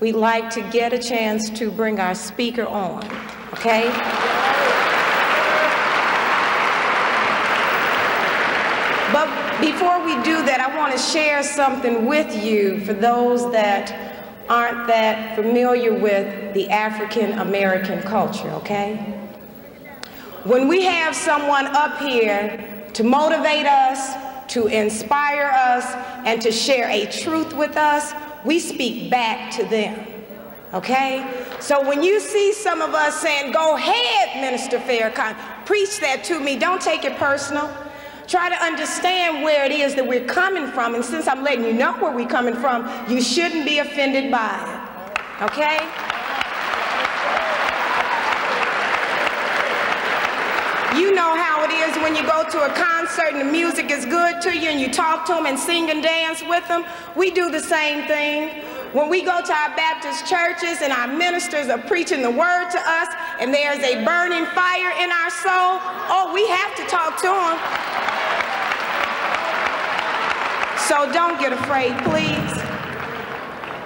we'd like to get a chance to bring our speaker on, okay? But before we do that, I want to share something with you for those that aren't that familiar with the African American culture, okay? When we have someone up here to motivate us, to inspire us, and to share a truth with us, we speak back to them. Okay? So when you see some of us saying, go ahead, Minister Farrakhan, preach that to me, don't take it personal. Try to understand where it is that we're coming from. And since I'm letting you know where we're coming from, you shouldn't be offended by it. Okay? You know how it is when you go to a concert and the music is good to you and you talk to them and sing and dance with them. We do the same thing. When we go to our Baptist churches and our ministers are preaching the word to us and there's a burning fire in our soul, oh, we have to talk to them. So don't get afraid, please.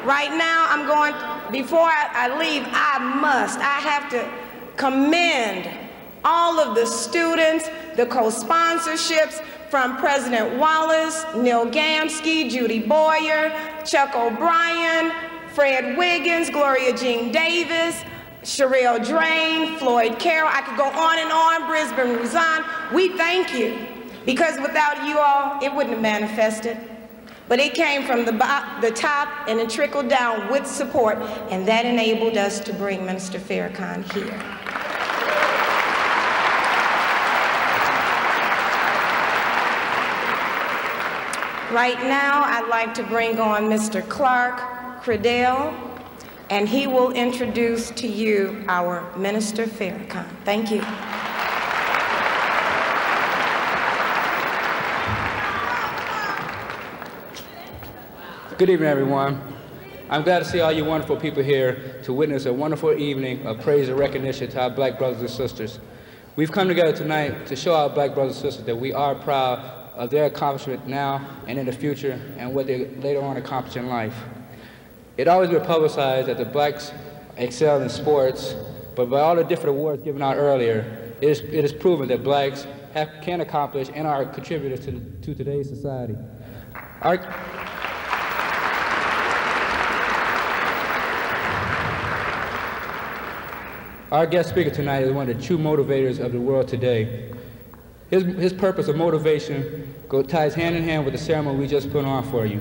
Right now, I'm going, before I, I leave, I must, I have to commend all of the students, the co-sponsorships from President Wallace, Neil Gamsky, Judy Boyer, Chuck O'Brien, Fred Wiggins, Gloria Jean Davis, Sherelle Drain, Floyd Carroll, I could go on and on, Brisbane Ruzan. We thank you because without you all, it wouldn't have manifested. But it came from the, the top and it trickled down with support, and that enabled us to bring Minister Farrakhan here. Right now, I'd like to bring on Mr. Clark Cradell, and he will introduce to you our Minister Farrakhan. Thank you. Good evening, everyone. I'm glad to see all you wonderful people here to witness a wonderful evening of praise and recognition to our black brothers and sisters. We've come together tonight to show our black brothers and sisters that we are proud of their accomplishment now and in the future and what they later on accomplish in life. It always been publicized that the blacks excel in sports, but by all the different awards given out earlier, it is, it is proven that blacks have, can accomplish and are contributors to, to today's society. Our, Our guest speaker tonight is one of the true motivators of the world today. His, his purpose of motivation go, ties hand in hand with the ceremony we just put on for you.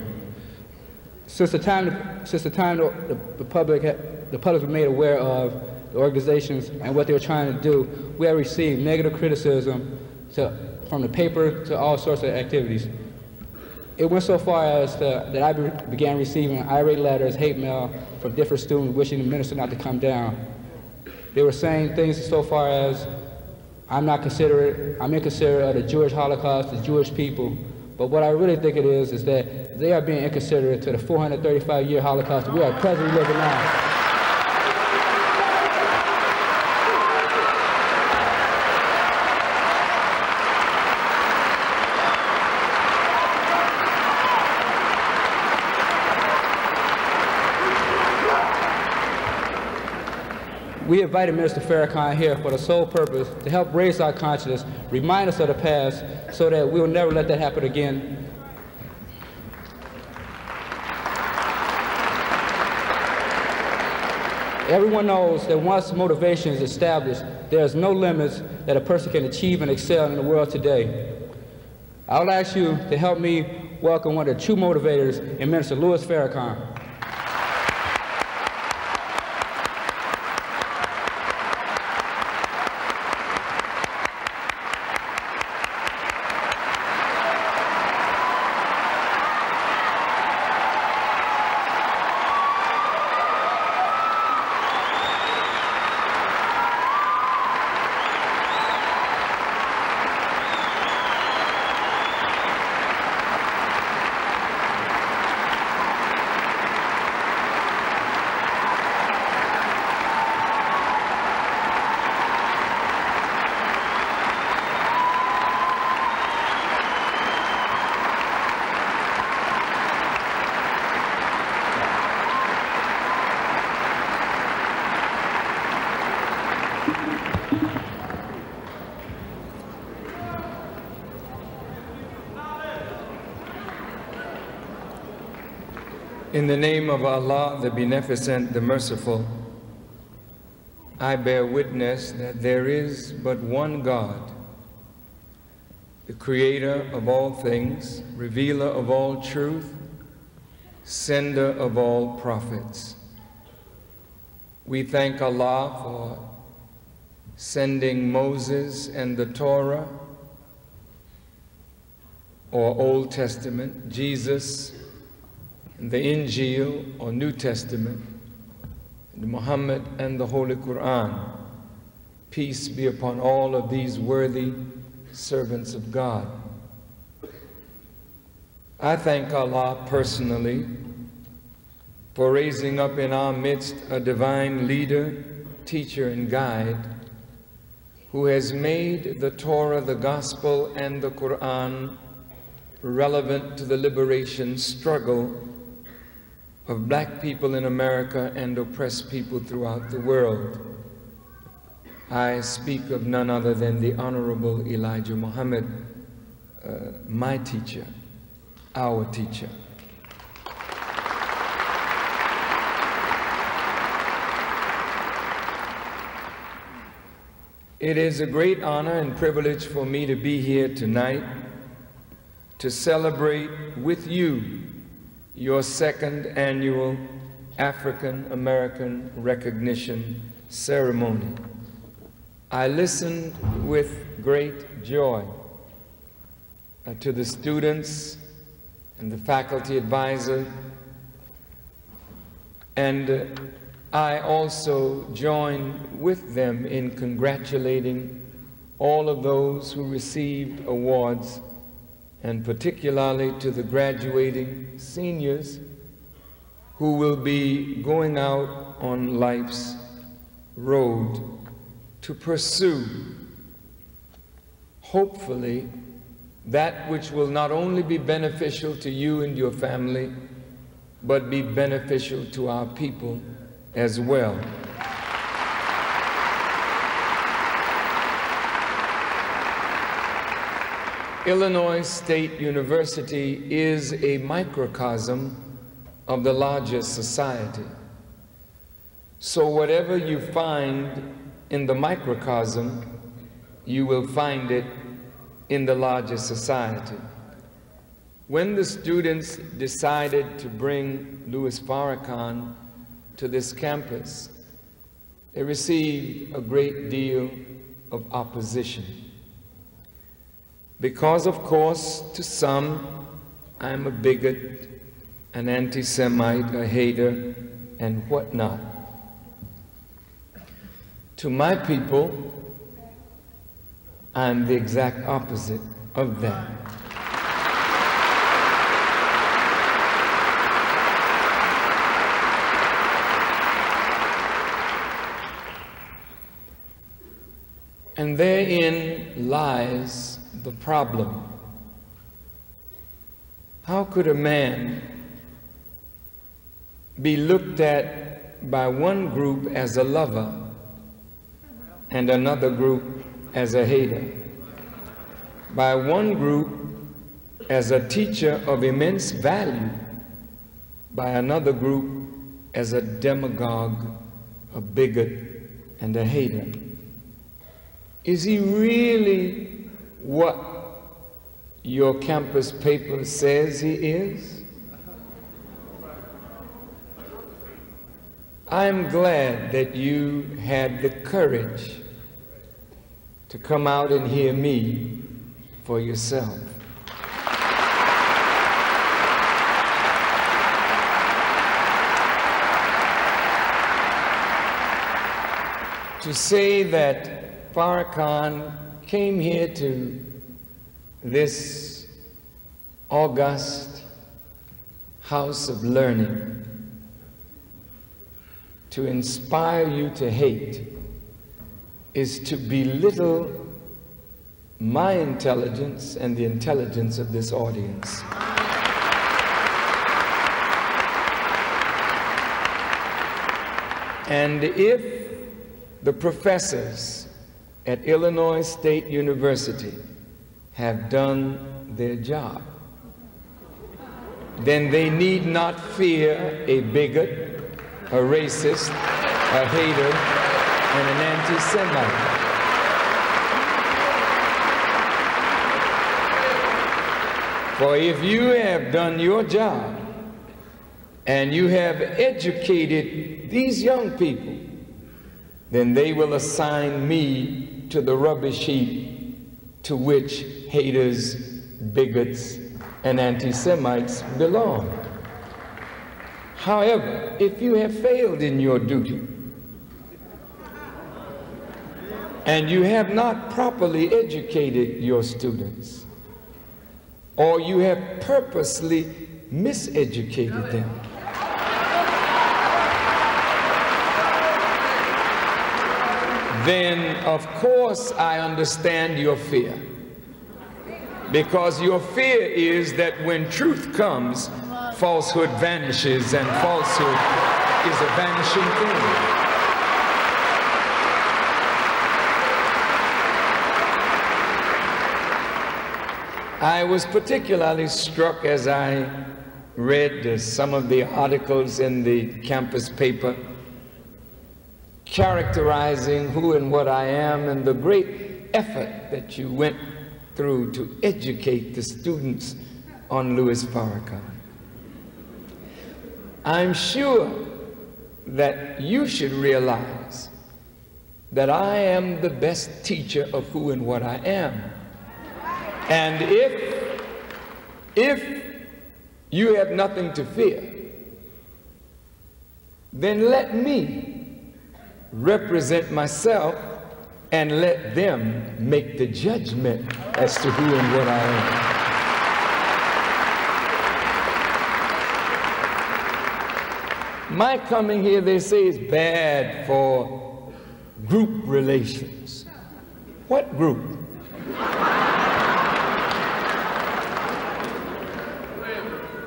Since the time, since the, time the, the, public, the public was made aware of the organizations and what they were trying to do, we have received negative criticism to, from the paper to all sorts of activities. It went so far as to, that I be, began receiving irate letters, hate mail from different students wishing the minister not to come down. They were saying things so far as I'm not considerate, I'm inconsiderate of the Jewish Holocaust, the Jewish people. But what I really think it is, is that they are being inconsiderate to the 435 year Holocaust we are presently living now. We invited Minister Farrakhan here for the sole purpose to help raise our consciousness, remind us of the past, so that we will never let that happen again. Everyone knows that once motivation is established, there's no limits that a person can achieve and excel in the world today. I would ask you to help me welcome one of the true motivators in Minister Louis Farrakhan. In the name of Allah, the Beneficent, the Merciful, I bear witness that there is but one God, the Creator of all things, Revealer of all truth, Sender of all prophets. We thank Allah for sending Moses and the Torah or Old Testament, Jesus the Injil or New Testament, Muhammad and the Holy Quran. Peace be upon all of these worthy servants of God. I thank Allah personally for raising up in our midst a divine leader, teacher, and guide who has made the Torah, the Gospel, and the Quran relevant to the liberation struggle of black people in America and oppressed people throughout the world. I speak of none other than the Honorable Elijah Muhammad, uh, my teacher, our teacher. It is a great honor and privilege for me to be here tonight to celebrate with you your second annual African American Recognition Ceremony. I listened with great joy uh, to the students and the faculty advisor, and uh, I also join with them in congratulating all of those who received awards and particularly to the graduating seniors who will be going out on life's road to pursue, hopefully, that which will not only be beneficial to you and your family, but be beneficial to our people as well. Illinois State University is a microcosm of the larger society. So whatever you find in the microcosm, you will find it in the larger society. When the students decided to bring Louis Farrakhan to this campus, they received a great deal of opposition. Because, of course, to some, I'm a bigot, an anti Semite, a hater, and whatnot. To my people, I'm the exact opposite of that. And therein lies the problem. How could a man be looked at by one group as a lover and another group as a hater? By one group as a teacher of immense value, by another group as a demagogue, a bigot, and a hater. Is he really what your campus paper says he is? I'm glad that you had the courage to come out and hear me for yourself. to say that Farrakhan came here to this august house of learning to inspire you to hate is to belittle my intelligence and the intelligence of this audience. And if the professors at Illinois State University have done their job. then they need not fear a bigot, a racist, a hater, and an anti-Semite. For if you have done your job and you have educated these young people, then they will assign me to the rubbish heap to which haters, bigots, and anti-Semites belong. However, if you have failed in your duty and you have not properly educated your students, or you have purposely miseducated them. Then, of course, I understand your fear. Because your fear is that when truth comes, falsehood vanishes, and falsehood is a vanishing thing. I was particularly struck as I read some of the articles in the campus paper characterizing who and what I am and the great effort that you went through to educate the students on Louis Farrakhan. I'm sure that you should realize that I am the best teacher of who and what I am. And if, if you have nothing to fear, then let me represent myself and let them make the judgment as to who and what I am. My coming here, they say, is bad for group relations. What group?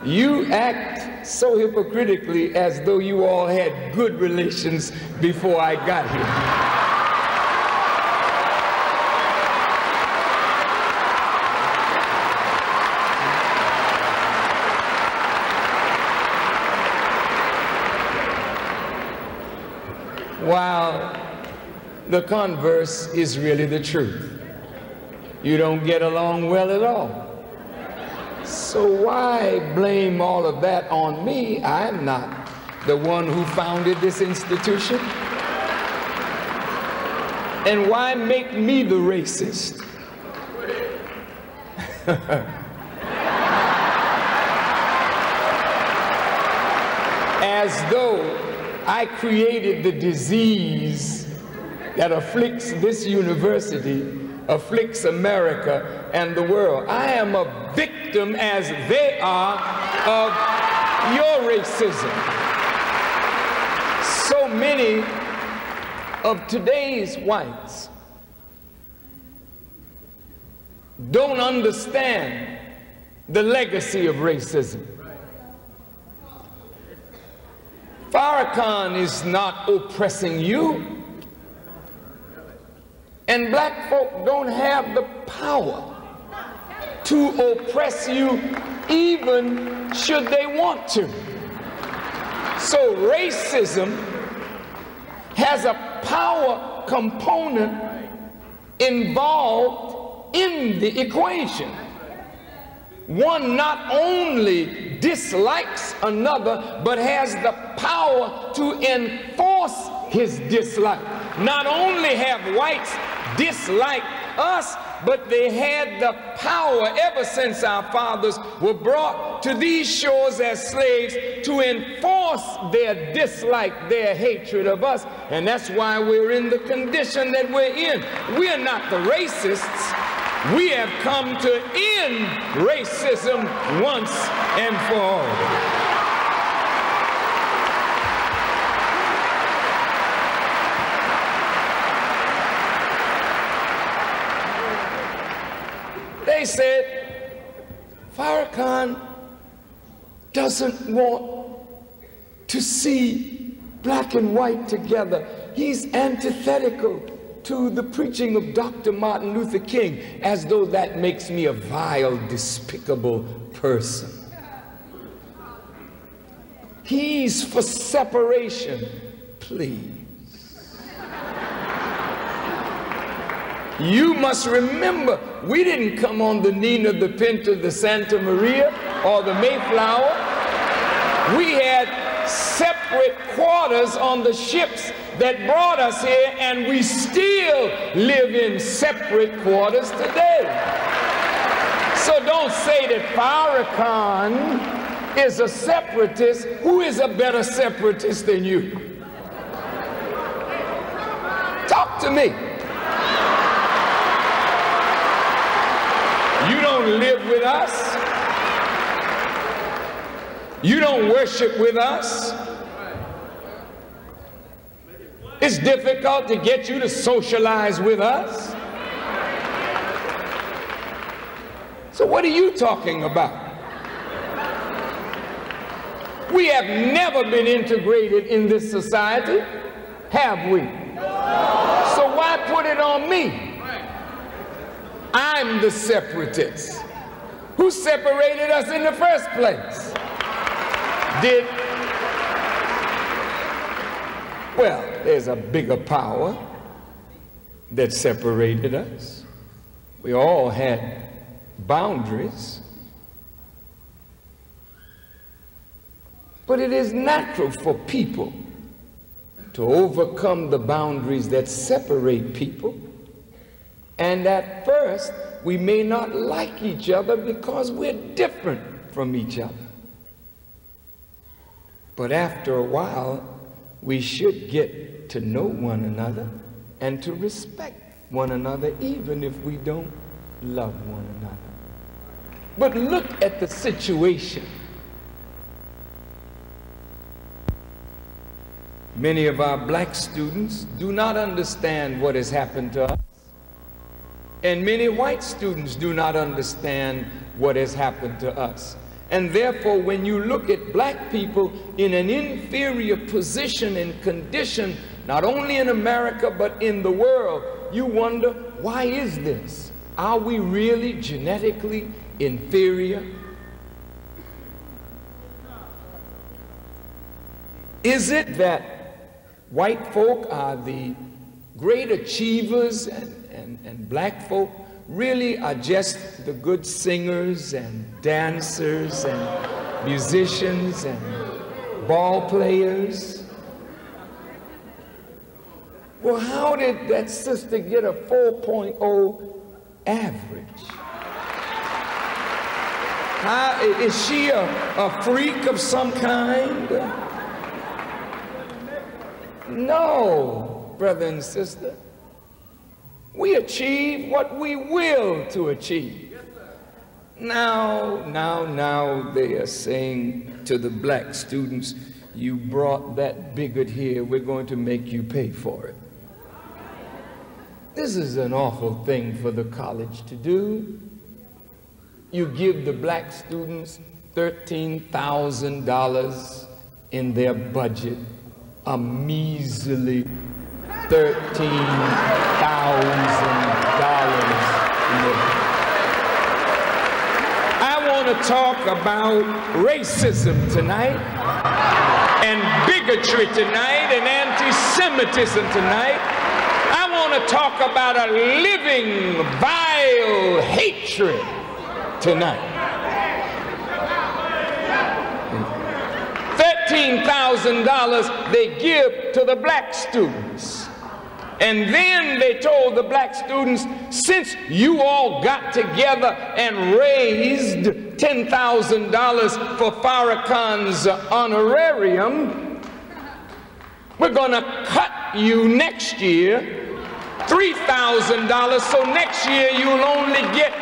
You act so hypocritically as though you all had good relations before I got here. While the converse is really the truth. You don't get along well at all. So why blame all of that on me? I'm not the one who founded this institution. And why make me the racist? As though I created the disease that afflicts this university, afflicts America and the world. I am a victim as they are of your racism. So many of today's whites don't understand the legacy of racism. Farrakhan is not oppressing you. And black folk don't have the power to oppress you even should they want to. So racism has a power component involved in the equation. One not only dislikes another, but has the power to enforce his dislike. Not only have whites disliked us, but they had the power ever since our fathers were brought to these shores as slaves to enforce their dislike, their hatred of us. And that's why we're in the condition that we're in. We're not the racists. We have come to end racism once and for all. They said, Farrakhan doesn't want to see black and white together. He's antithetical to the preaching of Dr. Martin Luther King, as though that makes me a vile, despicable person. He's for separation. Please. You must remember, we didn't come on the Nina, the Pinta, the Santa Maria, or the Mayflower. We had separate quarters on the ships that brought us here, and we still live in separate quarters today. So don't say that Farrakhan is a separatist. Who is a better separatist than you? Talk to me. You don't live with us. You don't worship with us. It's difficult to get you to socialize with us. So what are you talking about? We have never been integrated in this society, have we? So why put it on me? I'm the separatist. Who separated us in the first place? Did, well, there's a bigger power that separated us. We all had boundaries. But it is natural for people to overcome the boundaries that separate people and at first, we may not like each other because we're different from each other. But after a while, we should get to know one another and to respect one another, even if we don't love one another. But look at the situation. Many of our black students do not understand what has happened to us. And many white students do not understand what has happened to us. And therefore, when you look at black people in an inferior position and condition, not only in America, but in the world, you wonder, why is this? Are we really genetically inferior? Is it that white folk are the great achievers and and, and black folk really are just the good singers and dancers and musicians and ball players. Well, how did that sister get a 4.0 average? How, is she a, a freak of some kind? No, brother and sister. We achieve what we will to achieve. Now, now, now they are saying to the black students, you brought that bigot here, we're going to make you pay for it. This is an awful thing for the college to do. You give the black students $13,000 in their budget, a measly $13,000. I want to talk about racism tonight and bigotry tonight and anti-Semitism tonight. I want to talk about a living, vile hatred tonight. $13,000 they give to the black students. And then they told the black students, since you all got together and raised $10,000 for Farrakhan's honorarium, we're going to cut you next year $3,000 so next year you'll only get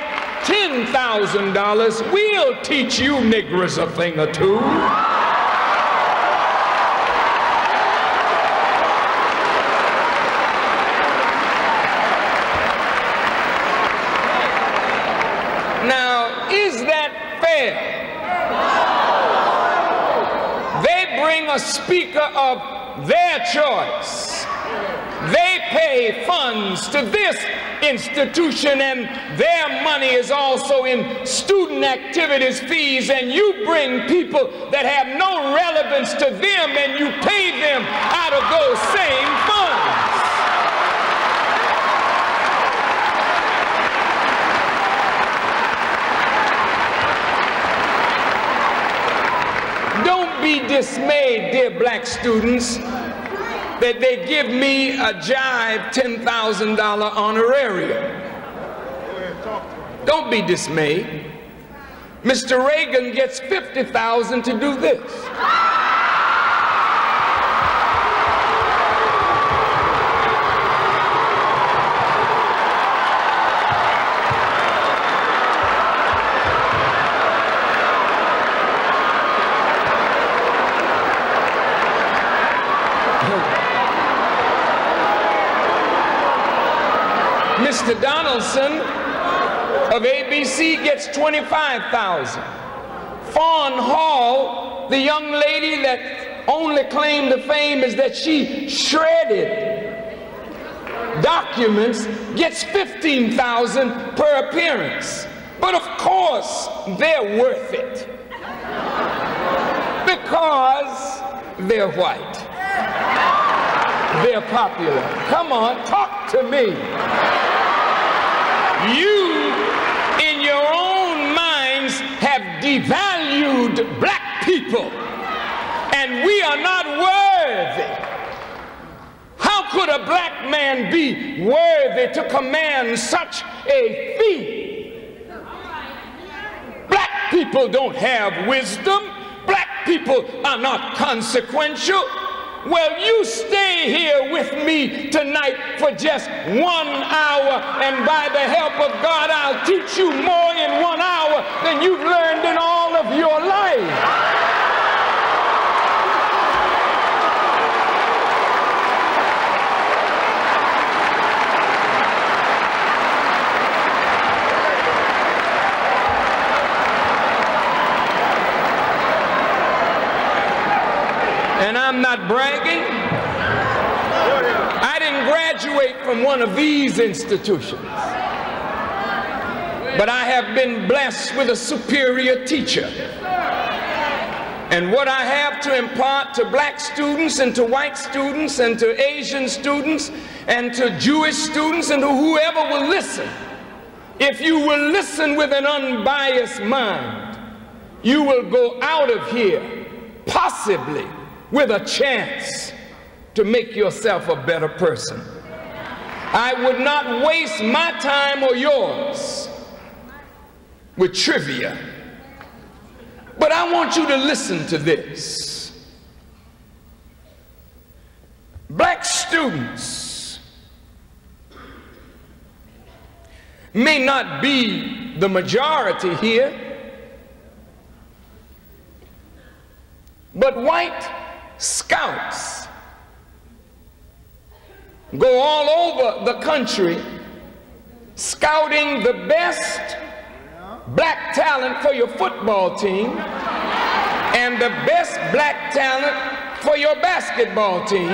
$10,000. We'll teach you niggers a thing or two. A speaker of their choice. They pay funds to this institution and their money is also in student activities fees and you bring people that have no relevance to them and you pay them out of those same funds. Don't be dismayed, dear black students, that they give me a jive $10,000 honorarium. Don't be dismayed. Mr. Reagan gets 50,000 to do this. Mr. Donaldson of ABC gets 25,000. Fawn Hall, the young lady that only claim to fame is that she shredded documents, gets 15,000 per appearance. But of course, they're worth it. Because they're white. They're popular. Come on, talk to me. You, in your own minds, have devalued black people, and we are not worthy. How could a black man be worthy to command such a fee? Black people don't have wisdom. Black people are not consequential. Well, you stay here with me tonight for just one hour, and by the help of God, I'll teach you more in one hour than you've learned in all of your life. And I'm not bragging. I didn't graduate from one of these institutions. But I have been blessed with a superior teacher. And what I have to impart to black students and to white students and to Asian students and to Jewish students and to whoever will listen, if you will listen with an unbiased mind, you will go out of here possibly with a chance to make yourself a better person. I would not waste my time or yours with trivia. But I want you to listen to this. Black students may not be the majority here, but white scouts go all over the country scouting the best black talent for your football team and the best black talent for your basketball team.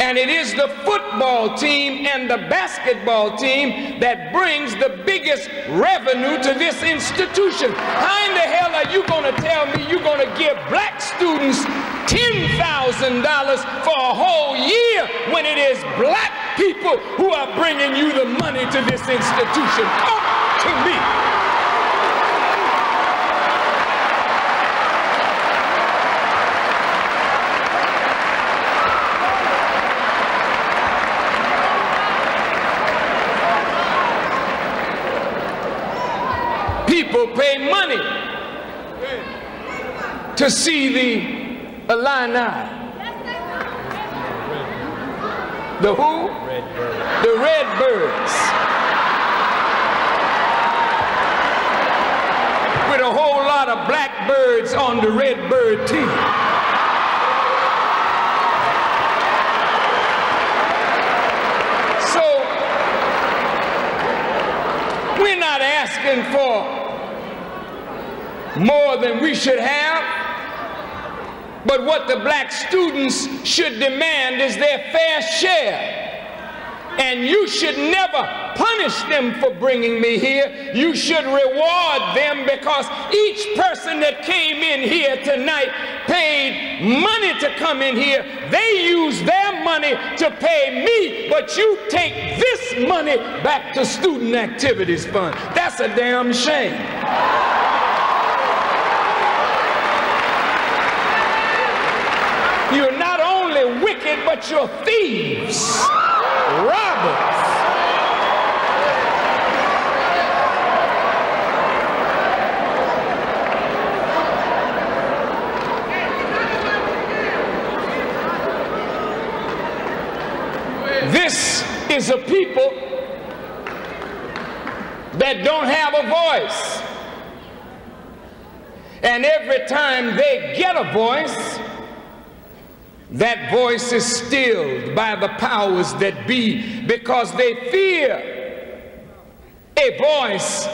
And it is the football team and the basketball team that brings the biggest revenue to this institution. How in the hell are you going to tell me you're going to give black students $10,000 for a whole year when it is black people who are bringing you the money to this institution? Talk to me. people pay money to see the Illini. The who? The Redbirds. With a whole lot of blackbirds on the Redbird team. So, we're not asking for more than we should have. But what the black students should demand is their fair share And you should never punish them for bringing me here. You should reward them because each person that came in here tonight paid money to come in here. They use their money to pay me, but you take this money back to Student Activities Fund. That's a damn shame. You're not only wicked, but you're thieves, robbers. This is a people that don't have a voice. And every time they get a voice, that voice is stilled by the powers that be because they fear a voice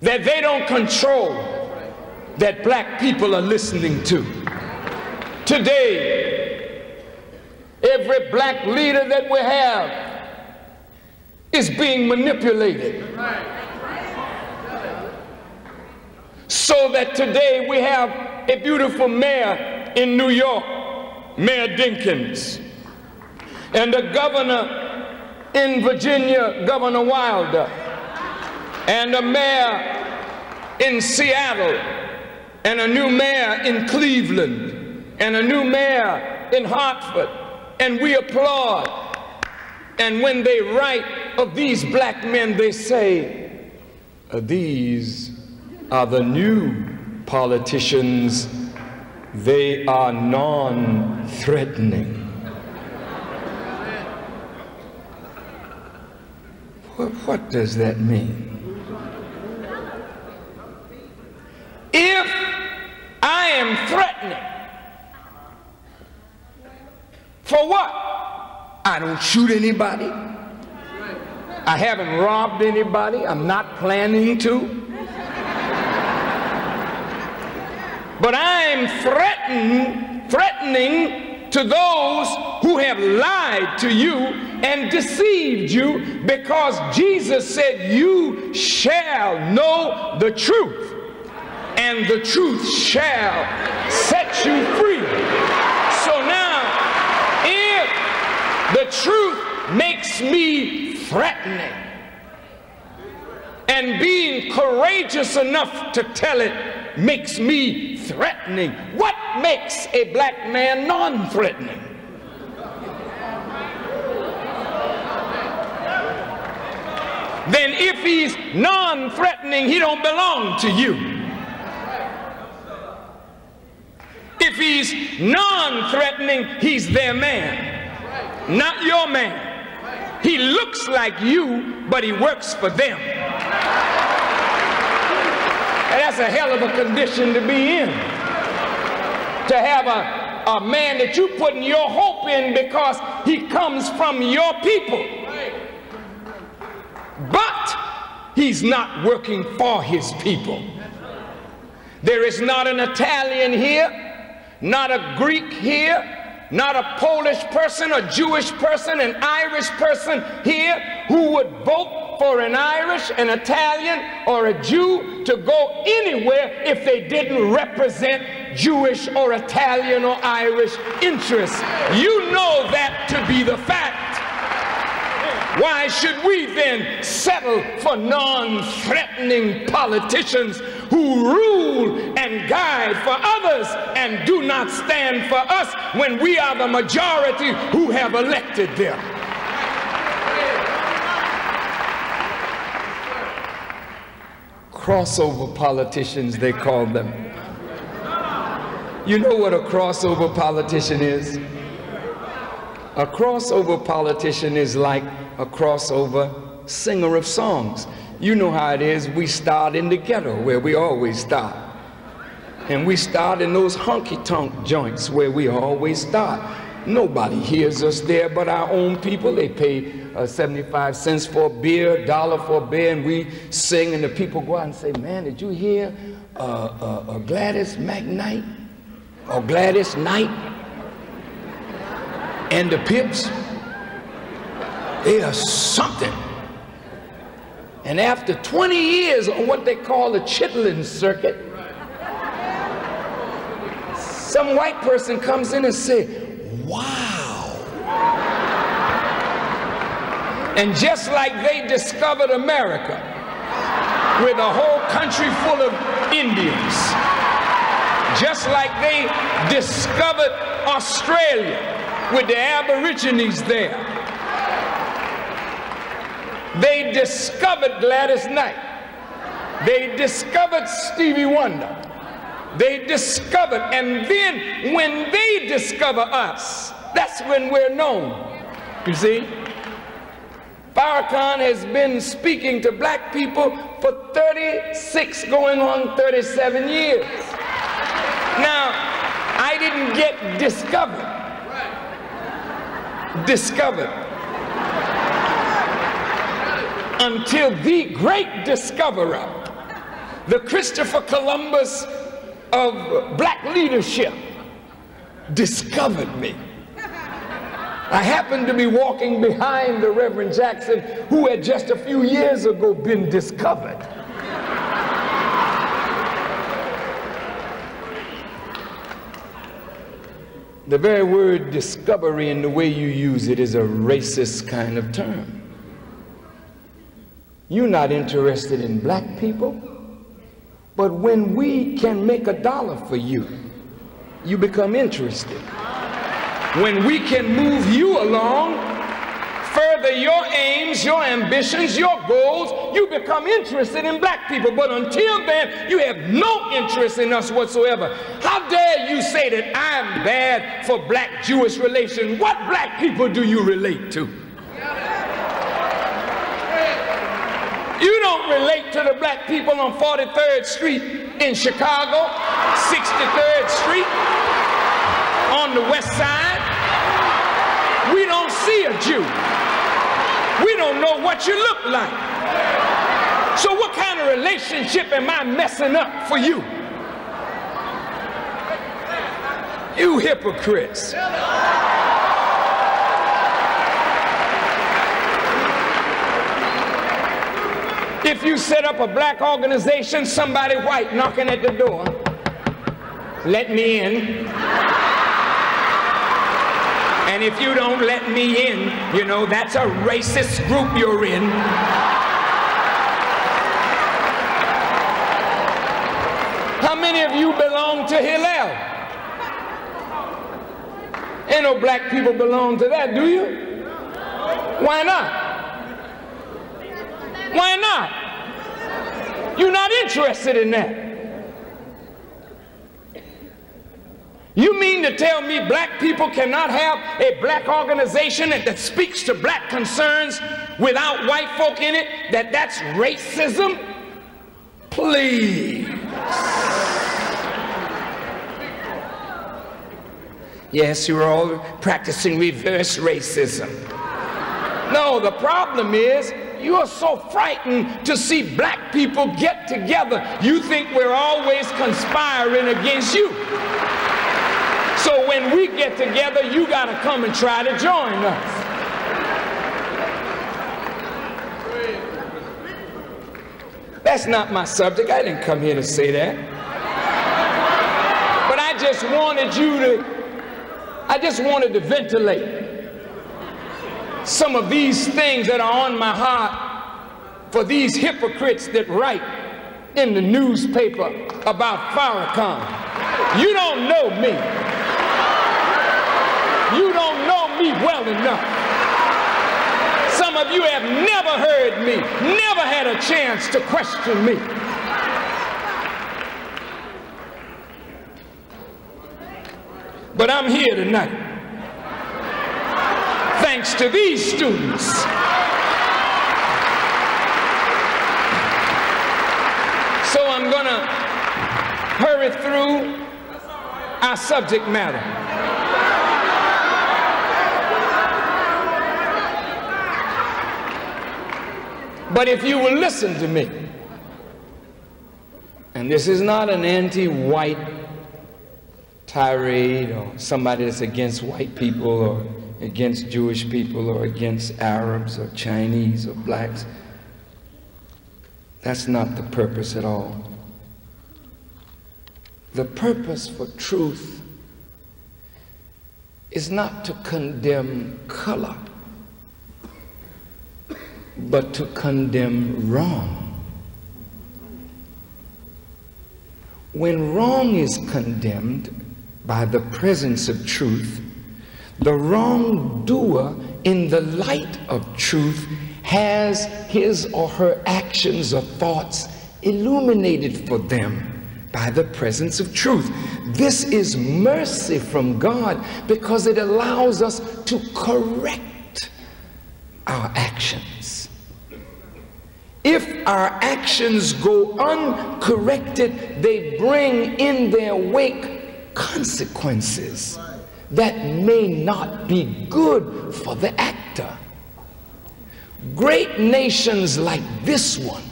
that they don't control that black people are listening to. Today, every black leader that we have is being manipulated. So that today we have a beautiful mayor in New York Mayor Dinkins, and the governor in Virginia, Governor Wilder, and a mayor in Seattle, and a new mayor in Cleveland, and a new mayor in Hartford, and we applaud. And when they write of these black men, they say, these are the new politicians they are non threatening. What, does that mean? If I am threatening, for what? I don't shoot anybody. I haven't robbed anybody. I'm not planning to. But I'm threatening, threatening to those who have lied to you and deceived you because Jesus said, You shall know the truth, and the truth shall set you free. So now, if the truth makes me threatening, and being courageous enough to tell it makes me threatening. What makes a black man non threatening? Then if he's non threatening, he don't belong to you. If he's non threatening, he's their man, not your man. He looks like you, but he works for them. And that's a hell of a condition to be in. To have a, a man that you putting your hope in because he comes from your people. But he's not working for his people. There is not an Italian here, not a Greek here, not a Polish person, a Jewish person, an Irish person here who would vote for an Irish, an Italian, or a Jew to go anywhere if they didn't represent Jewish or Italian or Irish interests. You know that to be the fact. Why should we then settle for non-threatening politicians who rule and guide for others and do not stand for us when we are the majority who have elected them? Crossover politicians, they call them. You know what a crossover politician is? A crossover politician is like a crossover singer of songs. You know how it is. We start in the ghetto where we always start. And we start in those honky tonk joints where we always start. Nobody hears us there but our own people. They pay uh, 75 cents for a beer, dollar for a beer, and we sing, and the people go out and say, Man, did you hear uh, uh, Gladys McKnight or Gladys Knight and the Pips? They are something. And after 20 years on what they call the Chitlin circuit, some white person comes in and say, wow. And just like they discovered America with a whole country full of Indians, just like they discovered Australia with the Aborigines there, they discovered Gladys Knight. They discovered Stevie Wonder. They discovered, and then when they discover us, that's when we're known. You see? Farrakhan has been speaking to black people for 36 going on 37 years. Now, I didn't get discovered. Discovered. Until the great discoverer, the Christopher Columbus of black leadership, discovered me. I happened to be walking behind the Reverend Jackson, who had just a few years ago been discovered. The very word discovery and the way you use it is a racist kind of term. You're not interested in black people, but when we can make a dollar for you, you become interested. When we can move you along, further your aims, your ambitions, your goals, you become interested in black people. But until then, you have no interest in us whatsoever. How dare you say that I'm bad for black-Jewish relations? What black people do you relate to? You don't relate to the black people on 43rd Street in Chicago, 63rd Street on the west side. We don't see a Jew. We don't know what you look like. So what kind of relationship am I messing up for you? You hypocrites. If you set up a black organization, somebody white knocking at the door, let me in. And if you don't let me in, you know, that's a racist group you're in. How many of you belong to Hillel? Ain't no black people belong to that, do you? Why not? Why not? You're not interested in that. You mean to tell me black people cannot have a black organization that speaks to black concerns without white folk in it? That that's racism? Please. Yes, you're all practicing reverse racism. No, the problem is you are so frightened to see black people get together. You think we're always conspiring against you. So when we get together, you got to come and try to join us. That's not my subject. I didn't come here to say that. But I just wanted you to, I just wanted to ventilate some of these things that are on my heart for these hypocrites that write in the newspaper about Farrakhan. You don't know me. You don't know me well enough. Some of you have never heard me, never had a chance to question me. But I'm here tonight. Thanks to these students. So I'm going to hurry through our subject matter. But if you will listen to me, and this is not an anti-white tirade or somebody that's against white people or against Jewish people or against Arabs or Chinese or blacks. That's not the purpose at all. The purpose for truth is not to condemn color, but to condemn wrong. When wrong is condemned by the presence of truth, the wrongdoer in the light of truth has his or her actions or thoughts illuminated for them by the presence of truth. This is mercy from God because it allows us to correct our actions. If our actions go uncorrected, they bring in their wake consequences that may not be good for the actor. Great nations like this one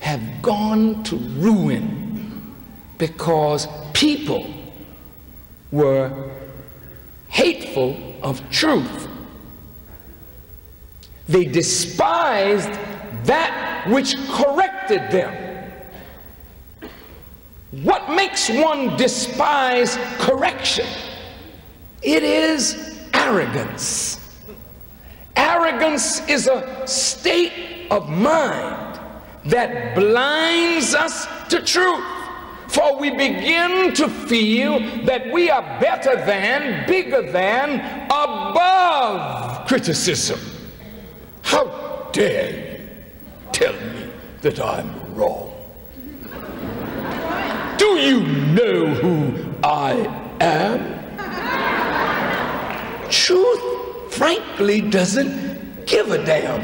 have gone to ruin because people were hateful of truth. They despised that which corrected them. What makes one despise correction? It is arrogance. Arrogance is a state of mind that blinds us to truth. For we begin to feel that we are better than, bigger than, above criticism. How dare you tell me that I'm wrong? Do you know who I am? Truth, frankly, doesn't give a damn.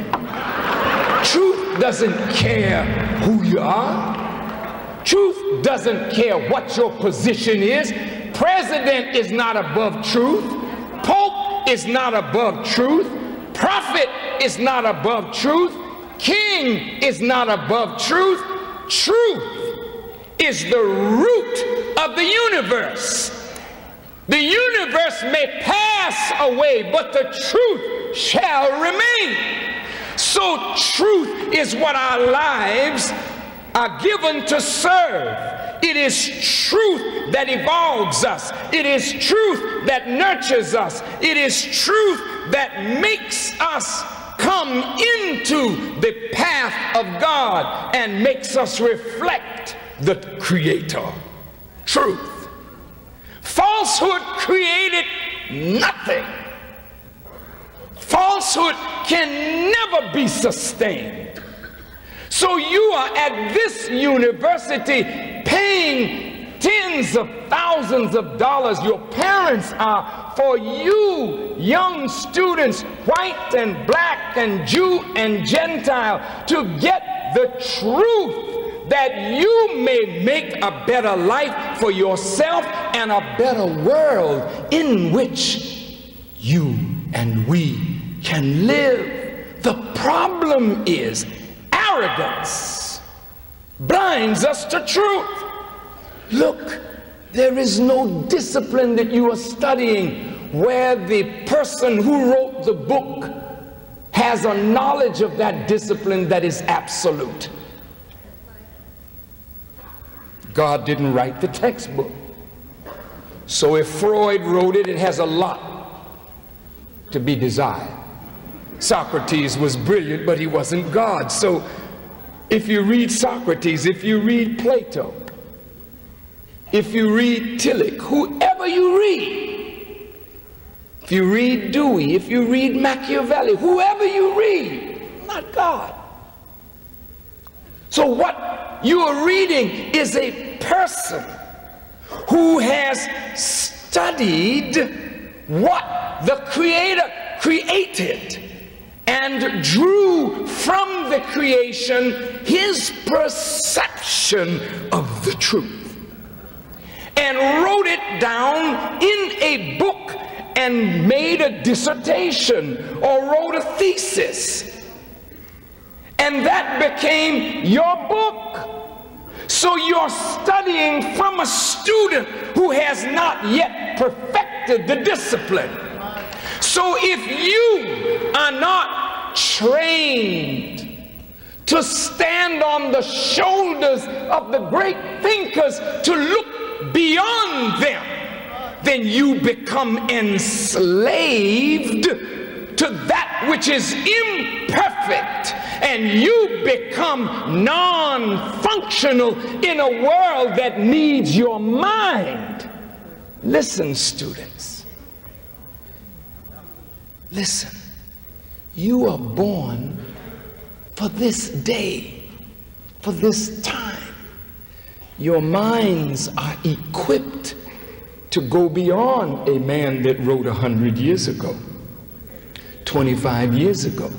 Truth doesn't care who you are. Truth doesn't care what your position is. President is not above truth. Pope is not above truth. Prophet is not above truth. King is not above truth. Truth is the root of the universe. The universe may pass away, but the truth shall remain. So, truth is what our lives are given to serve. It is truth that evolves us. It is truth that nurtures us. It is truth that makes us come into the path of God and makes us reflect the Creator. Truth. Falsehood created nothing. Falsehood can never be sustained. So you are at this university paying tens of thousands of dollars, your parents are, for you young students, white and black and Jew and Gentile, to get the truth that you may make a better life for yourself and a better world in which you and we can live. The problem is arrogance blinds us to truth. Look, there is no discipline that you are studying where the person who wrote the book has a knowledge of that discipline that is absolute. God didn't write the textbook. So if Freud wrote it, it has a lot to be desired. Socrates was brilliant, but he wasn't God. So if you read Socrates, if you read Plato, if you read Tillich, whoever you read, if you read Dewey, if you read Machiavelli, whoever you read, not God. So what you are reading is a person who has studied what the Creator created and drew from the creation his perception of the truth and wrote it down in a book and made a dissertation or wrote a thesis. And that became your book. So you're studying from a student who has not yet perfected the discipline. So if you are not trained to stand on the shoulders of the great thinkers to look beyond them, then you become enslaved to that which is imperfect and you become non-functional in a world that needs your mind. Listen, students. Listen. You are born for this day, for this time. Your minds are equipped to go beyond a man that wrote a hundred years ago, 25 years ago,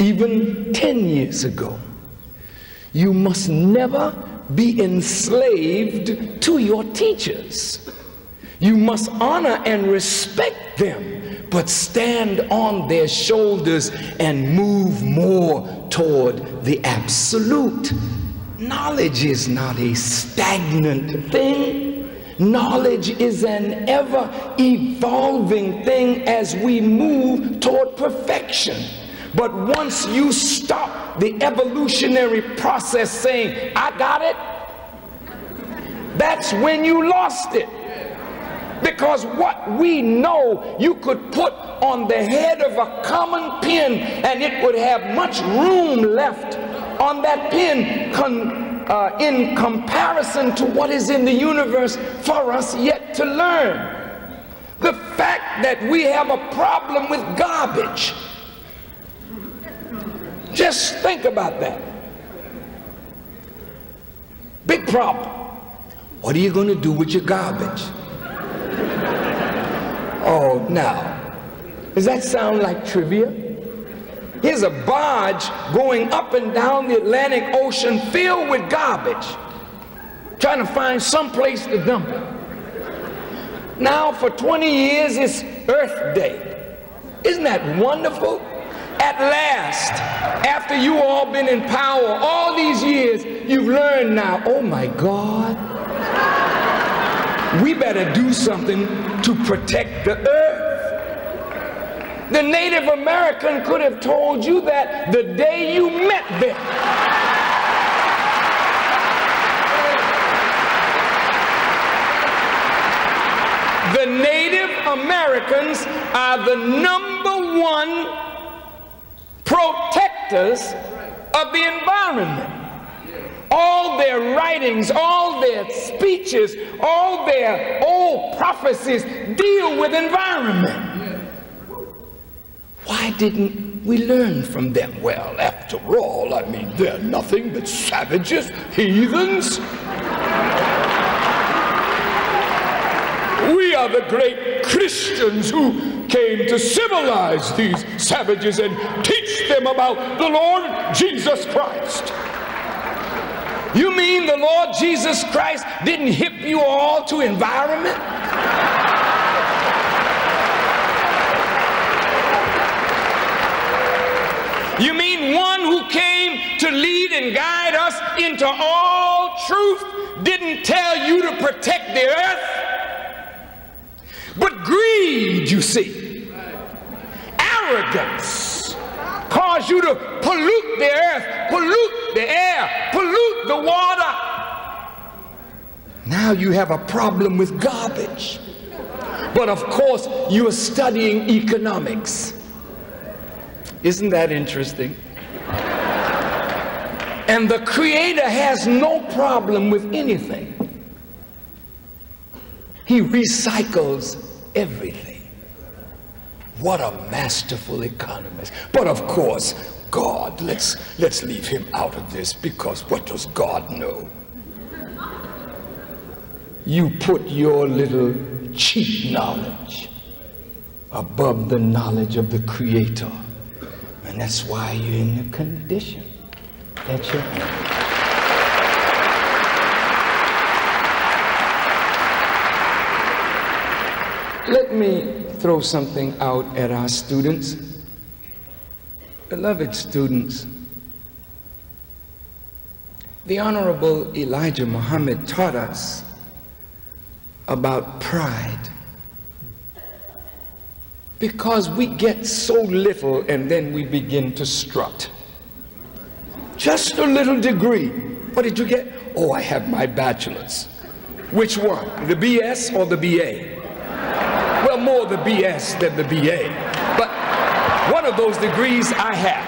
even 10 years ago. You must never be enslaved to your teachers. You must honor and respect them, but stand on their shoulders and move more toward the absolute. Knowledge is not a stagnant thing. Knowledge is an ever evolving thing as we move toward perfection. But once you stop the evolutionary process saying, I got it, that's when you lost it. Because what we know you could put on the head of a common pin and it would have much room left on that pin uh, in comparison to what is in the universe for us yet to learn. The fact that we have a problem with garbage. Just think about that. Big problem. What are you going to do with your garbage? Oh, now, does that sound like trivia? Here's a barge going up and down the Atlantic Ocean filled with garbage, trying to find some place to dump it. Now, for 20 years, it's Earth Day. Isn't that wonderful? At last, after you all been in power all these years, you've learned now, oh my God, we better do something to protect the earth. The Native American could have told you that the day you met them. The Native Americans are the number one of the environment. All their writings, all their speeches, all their old prophecies deal with environment. Why didn't we learn from them? Well, after all, I mean, they're nothing but savages, heathens. We are the great Christians who came to civilize these savages and teach them about the Lord Jesus Christ. You mean the Lord Jesus Christ didn't hip you all to environment? You mean one who came to lead and guide us into all truth didn't tell you to protect the earth? But greed, you see, arrogance, cause you to pollute the earth, pollute the air, pollute the water. Now you have a problem with garbage. But of course, you are studying economics. Isn't that interesting? And the Creator has no problem with anything. He recycles everything. What a masterful economist. But of course, God, let's, let's leave him out of this because what does God know? You put your little cheap knowledge above the knowledge of the Creator. And that's why you're in the condition that you're in. Let me throw something out at our students. Beloved students, the Honorable Elijah Muhammad taught us about pride. Because we get so little and then we begin to strut. Just a little degree. What did you get? Oh, I have my bachelor's. Which one? The BS or the BA? Well, more the BS than the BA. But one of those degrees I have.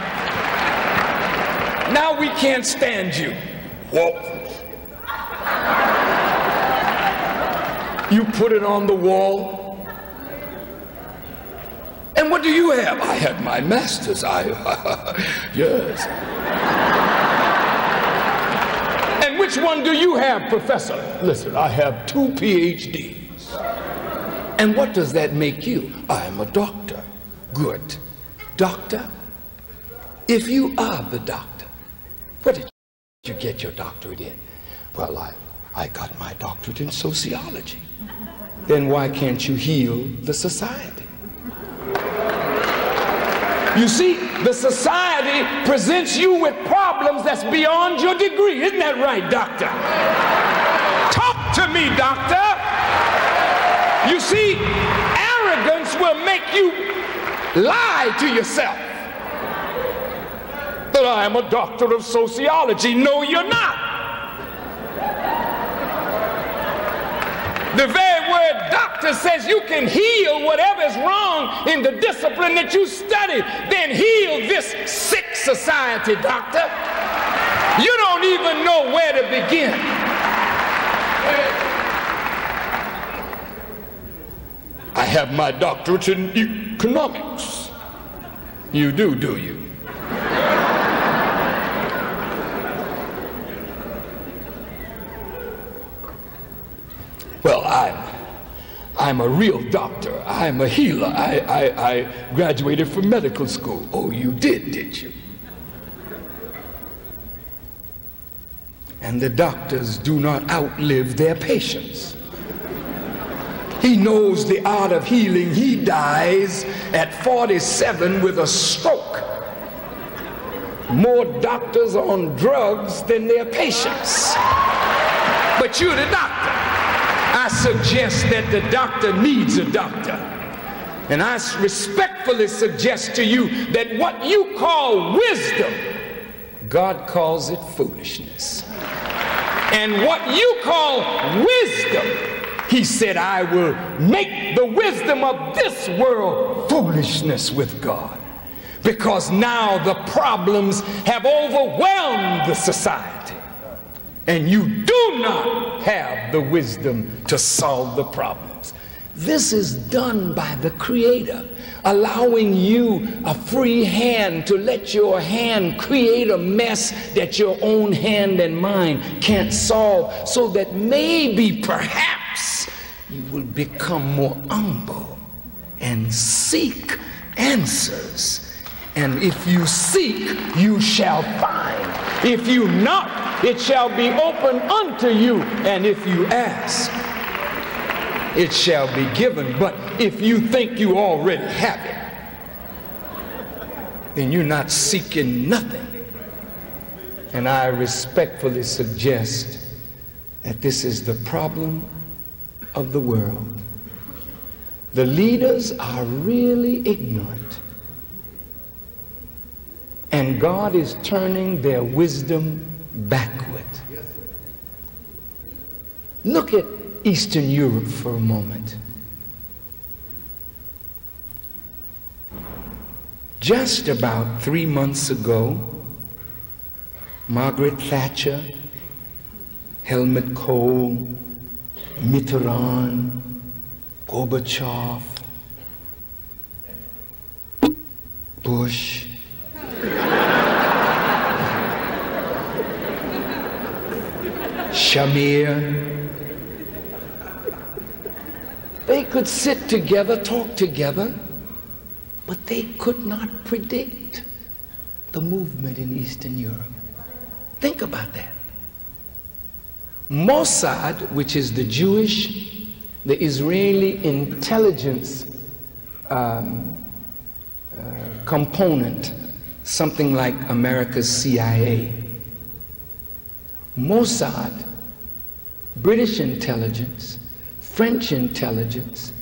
Now we can't stand you. Whoa. You put it on the wall. And what do you have? I have my master's. I, yes. And which one do you have, Professor? Listen, I have two PhDs. And what does that make you? I am a doctor. Good. Doctor, if you are the doctor, what did you get your doctorate in? Well, I, I got my doctorate in sociology. Then why can't you heal the society? You see, the society presents you with problems that's beyond your degree. Isn't that right, doctor? Talk to me, doctor. You see, arrogance will make you lie to yourself that I am a doctor of sociology. No, you're not. The very word doctor says you can heal whatever is wrong in the discipline that you study. Then heal this sick society, doctor. You don't even know where to begin. I have my doctorate in economics. You do, do you? Well, I'm, I'm a real doctor. I'm a healer. I, I, I graduated from medical school. Oh, you did, did you? And the doctors do not outlive their patients. He knows the art of healing. He dies at 47 with a stroke. More doctors on drugs than their patients. But you're the doctor. I suggest that the doctor needs a doctor. And I respectfully suggest to you that what you call wisdom, God calls it foolishness. And what you call wisdom, he said, I will make the wisdom of this world foolishness with God. Because now the problems have overwhelmed the society. And you do not have the wisdom to solve the problems. This is done by the Creator, allowing you a free hand to let your hand create a mess that your own hand and mind can't solve, so that maybe, perhaps, you will become more humble and seek answers. And if you seek, you shall find. If you knock, it shall be open unto you. And if you ask, it shall be given. But if you think you already have it, then you're not seeking nothing. And I respectfully suggest that this is the problem of the world. The leaders are really ignorant. And God is turning their wisdom backward. Look at Eastern Europe for a moment. Just about three months ago, Margaret Thatcher, Helmut Kohl, Mitterrand, Gorbachev, Bush, Shamir. They could sit together, talk together, but they could not predict the movement in Eastern Europe. Think about that. Mossad, which is the Jewish, the Israeli intelligence um, uh, component, something like America's CIA. Mossad, British intelligence, French intelligence,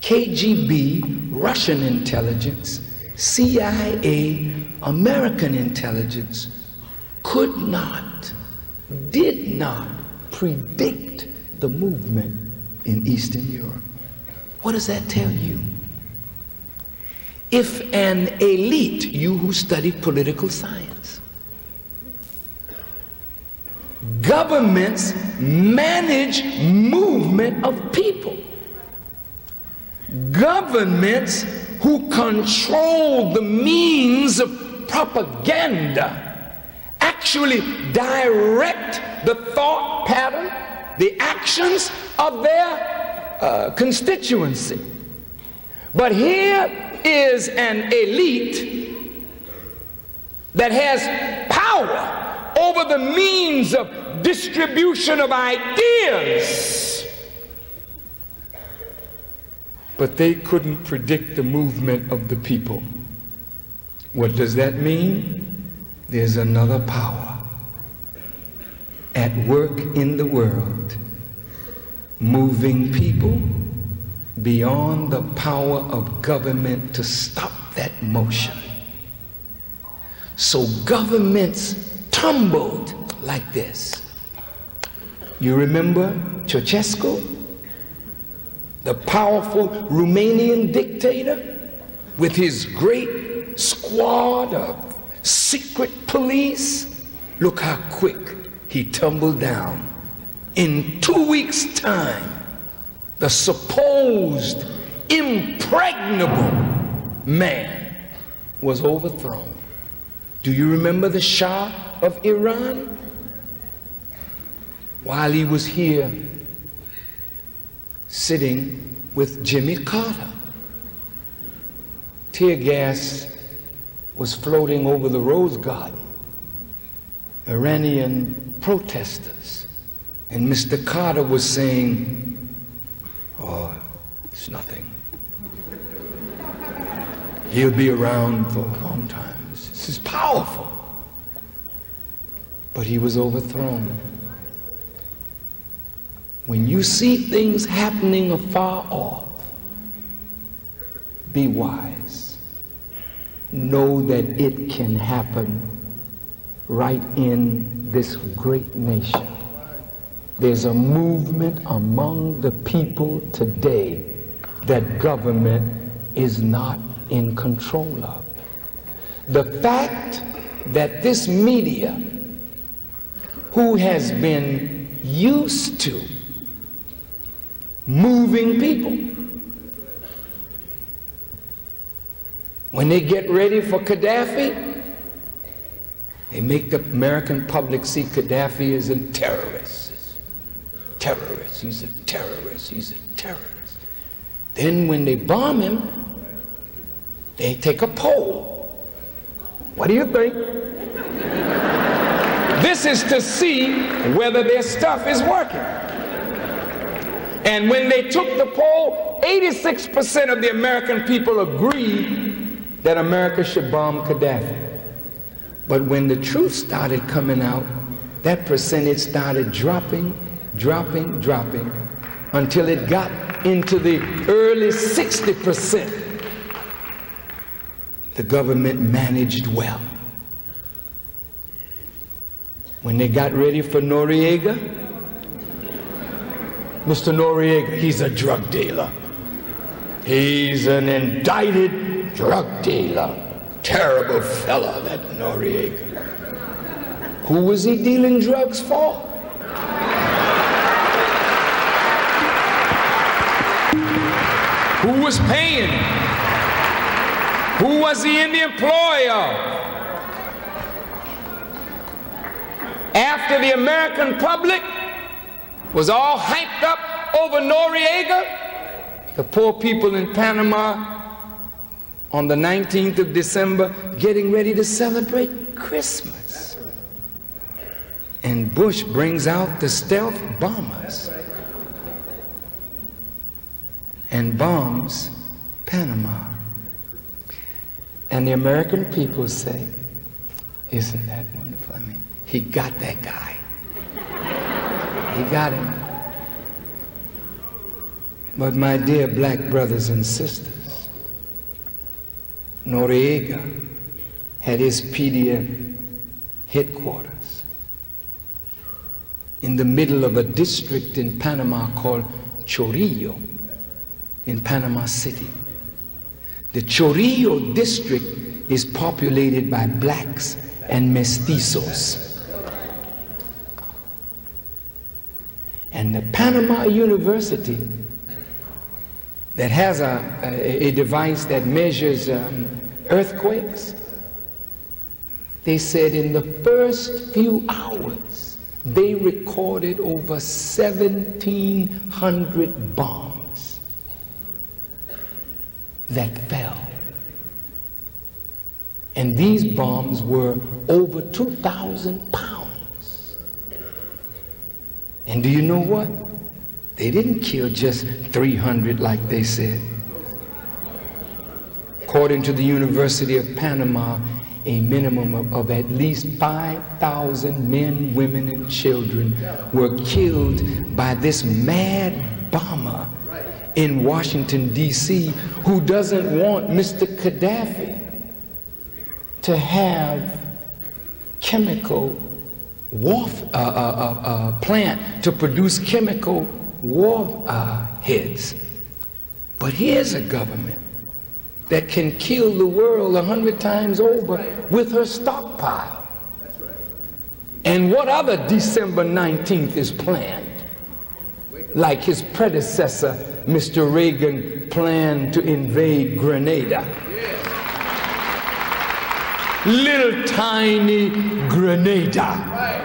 KGB, Russian intelligence, CIA, American intelligence could not, did not predict the movement in Eastern Europe. What does that tell you? If an elite, you who study political science, governments manage movement of people, governments who control the means of propaganda actually direct the thought pattern, the actions of their uh, constituency. But here is an elite that has power over the means of distribution of ideas. But they couldn't predict the movement of the people. What does that mean? There's another power at work in the world, moving people beyond the power of government to stop that motion. So governments tumbled like this. You remember Ceausescu, the powerful Romanian dictator, with his great squad of secret police. Look how quick he tumbled down. In two weeks' time, the supposed impregnable man was overthrown. Do you remember the Shah of Iran? While he was here sitting with Jimmy Carter, tear gas was floating over the Rose Garden. Iranian protesters. And Mr. Carter was saying, Oh, it's nothing. He'll be around for a long time. This is powerful. But he was overthrown. When you see things happening afar off, be wise know that it can happen right in this great nation. There's a movement among the people today that government is not in control of. The fact that this media, who has been used to moving people, When they get ready for Gaddafi, they make the American public see Gaddafi as a terrorist. Terrorist, he's a terrorist, he's a terrorist. Then when they bomb him, they take a poll. What do you think? this is to see whether their stuff is working. And when they took the poll, 86% of the American people agreed that America should bomb Gaddafi. But when the truth started coming out, that percentage started dropping, dropping, dropping until it got into the early 60%. The government managed well. When they got ready for Noriega, Mr. Noriega, he's a drug dealer. He's an indicted drug dealer. Terrible fella, that Noriega. Who was he dealing drugs for? Who was paying? Who was he in the employ of? After the American public was all hyped up over Noriega, the poor people in Panama on the 19th of December getting ready to celebrate Christmas. And Bush brings out the stealth bombers and bombs Panama. And the American people say, Isn't that wonderful? I mean, he got that guy. He got him. But my dear black brothers and sisters, Noriega had his PDF headquarters in the middle of a district in Panama called Chorrillo in Panama City. The Chorrillo district is populated by blacks and mestizos. And the Panama University that has a, a, a device that measures um, earthquakes, they said in the first few hours, they recorded over 1,700 bombs that fell. And these bombs were over 2,000 pounds. And do you know what? They didn't kill just 300 like they said. According to the University of Panama, a minimum of, of at least 5,000 men, women, and children were killed by this mad bomber in Washington, D.C., who doesn't want Mr. Gaddafi to have chemical uh, uh, uh, uh, plant to produce chemical warheads. But here's a government that can kill the world a hundred times over with her stockpile. And what other December 19th is planned? Like his predecessor, Mr. Reagan, planned to invade Grenada. Little tiny Grenada.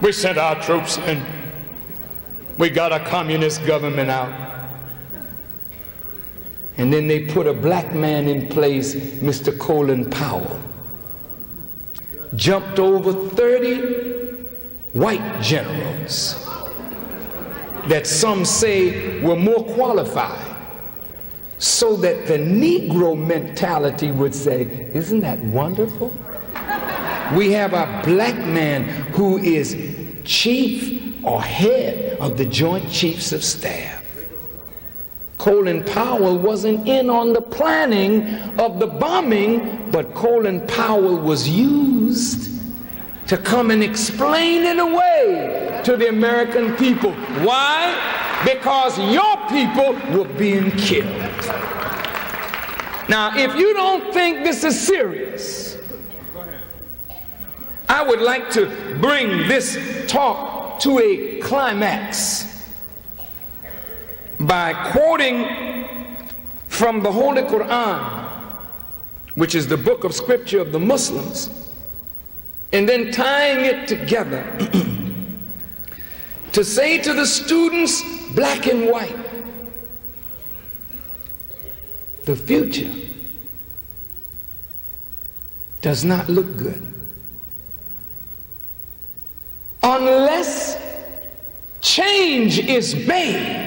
We sent our troops in. We got a communist government out. And then they put a black man in place, Mr. Colin Powell. Jumped over 30 white generals that some say were more qualified so that the Negro mentality would say, Isn't that wonderful? We have a black man who is chief or head of the Joint Chiefs of Staff. Colin Powell wasn't in on the planning of the bombing, but Colin Powell was used to come and explain it away to the American people. Why? Because your people were being killed. Now, if you don't think this is serious, I would like to bring this talk to a climax by quoting from the Holy Quran, which is the book of scripture of the Muslims, and then tying it together to say to the students, black and white, the future does not look good unless change is made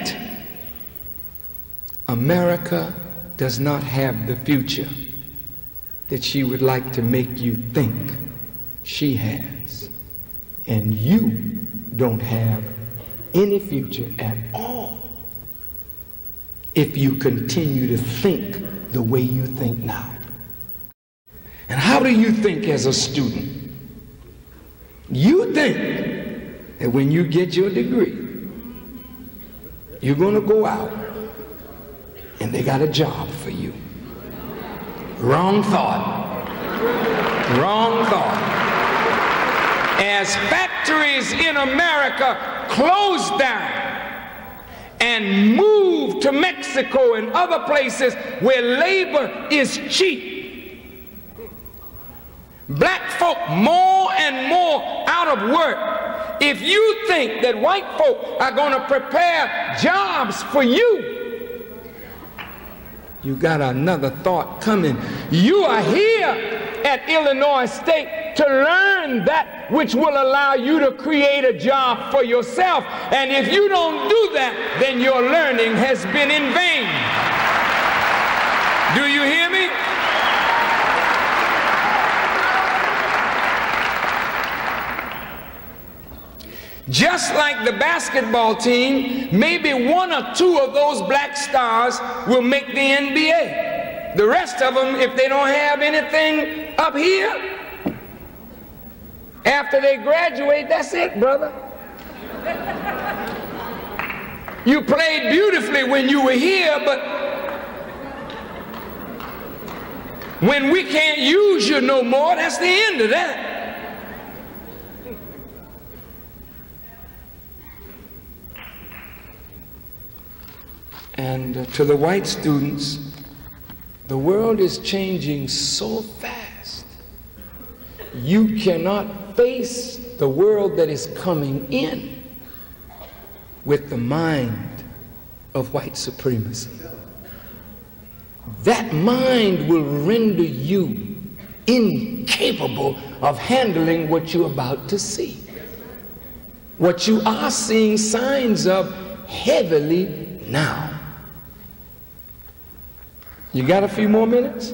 America does not have the future that she would like to make you think she has. And you don't have any future at all if you continue to think the way you think now. And how do you think as a student? You think that when you get your degree, you're going to go out and they got a job for you. Wrong thought. Wrong thought. As factories in America close down and move to Mexico and other places where labor is cheap, black folk more and more out of work. If you think that white folk are going to prepare jobs for you, you got another thought coming. You are here at Illinois State to learn that which will allow you to create a job for yourself. And if you don't do that, then your learning has been in vain. Do you hear me? Just like the basketball team, maybe one or two of those black stars will make the NBA. the rest of them, if they don't have anything up here, after they graduate, that's it, brother. You played beautifully when you were here, but when we can't use you no more, that's the end of that. And uh, to the white students, the world is changing so fast. You cannot face the world that is coming in with the mind of white supremacy. That mind will render you incapable of handling what you're about to see. What you are seeing signs of heavily now. You got a few more minutes?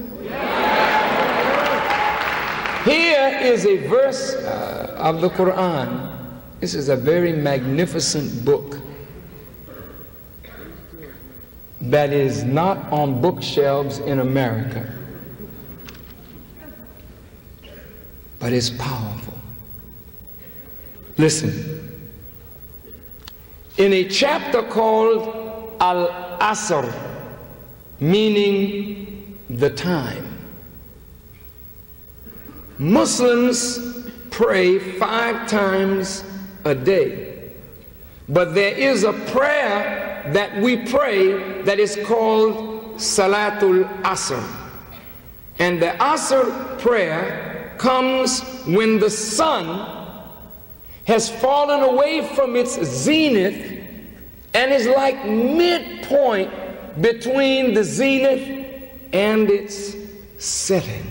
Here is a verse uh, of the Quran. This is a very magnificent book that is not on bookshelves in America, but it's powerful. Listen. In a chapter called Al Asr, meaning the time. Muslims pray five times a day. But there is a prayer that we pray that is called Salatul Asr. And the Asr prayer comes when the sun has fallen away from its zenith and is like midpoint between the zenith and its setting.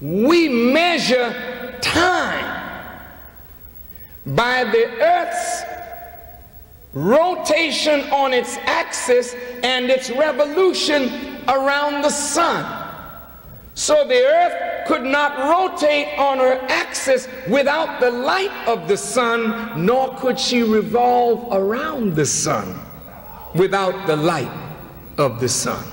We measure time by the earth's rotation on its axis and its revolution around the sun. So the earth could not rotate on her axis without the light of the sun, nor could she revolve around the sun without the light of the sun.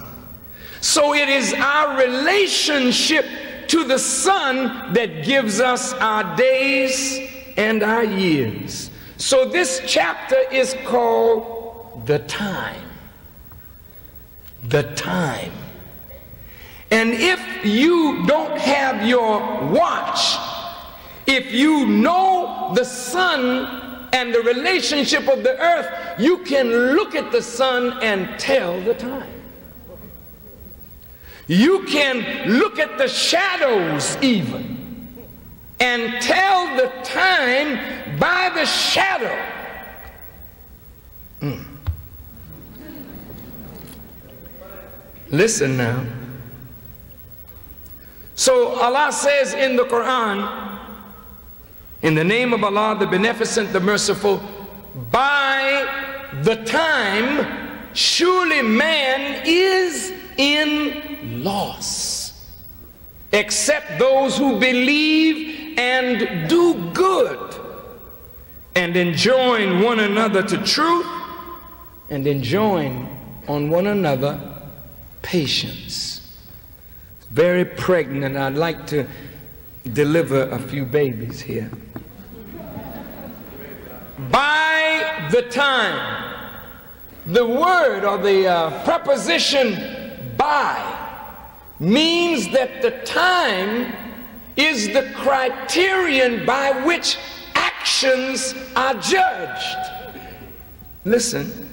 So it is our relationship to the sun that gives us our days and our years. So this chapter is called The Time. The Time. And if you don't have your watch, if you know the sun and the relationship of the earth, you can look at the sun and tell the time. You can look at the shadows even and tell the time by the shadow. Mm. Listen now. So Allah says in the Quran, in the name of Allah, the Beneficent, the Merciful, by the time surely man is in loss, except those who believe and do good and enjoin one another to truth and enjoin on one another patience very pregnant. I'd like to deliver a few babies here. By the time, the word or the uh, preposition by means that the time is the criterion by which actions are judged. Listen,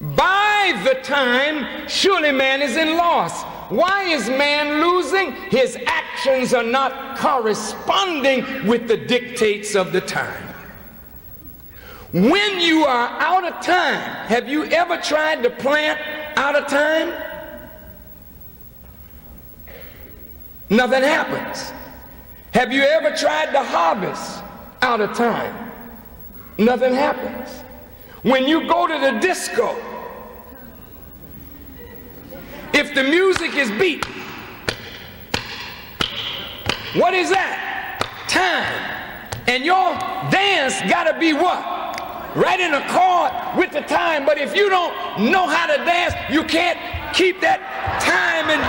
by the time, surely man is in loss. Why is man losing? His actions are not corresponding with the dictates of the time. When you are out of time, have you ever tried to plant out of time? Nothing happens. Have you ever tried to harvest out of time? Nothing happens. When you go to the disco, if the music is beat, what is that? Time. And your dance got to be what? right in accord with the time. But if you don't know how to dance, you can't keep that time and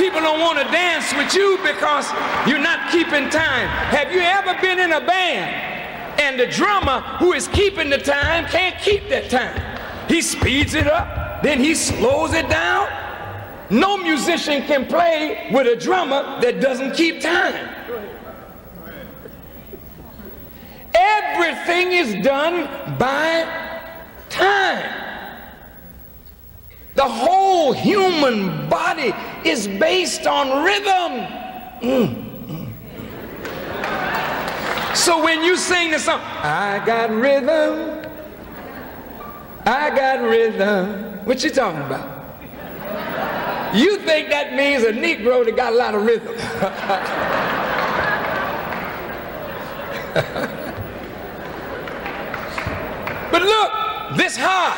people don't want to dance with you because you're not keeping time. Have you ever been in a band and the drummer who is keeping the time can't keep that time? He speeds it up, then he slows it down. No musician can play with a drummer that doesn't keep time. Everything is done by time. The whole human body is based on rhythm. Mm. So when you sing the song, I got rhythm, I got rhythm, what you talking about? You think that means a Negro that got a lot of rhythm. but look, this heart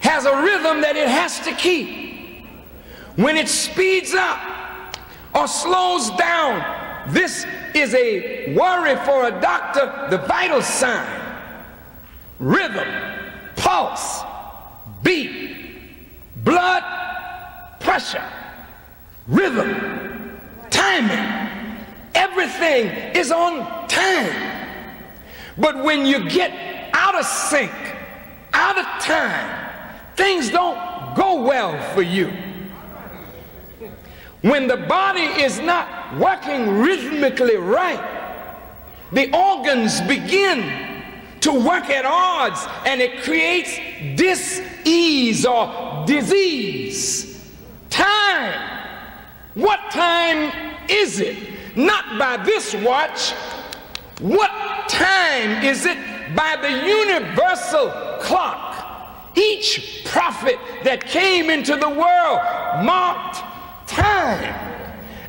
has a rhythm that it has to keep. When it speeds up or slows down, this is a worry for a doctor, the vital sign. Rhythm, pulse, beat, blood pressure, rhythm, timing. Everything is on time. But when you get out of sync, out of time, things don't go well for you. When the body is not working rhythmically right, the organs begin to work at odds and it creates dis-ease or disease. Time. What time is it? Not by this watch. What time is it by the universal clock? Each prophet that came into the world marked time.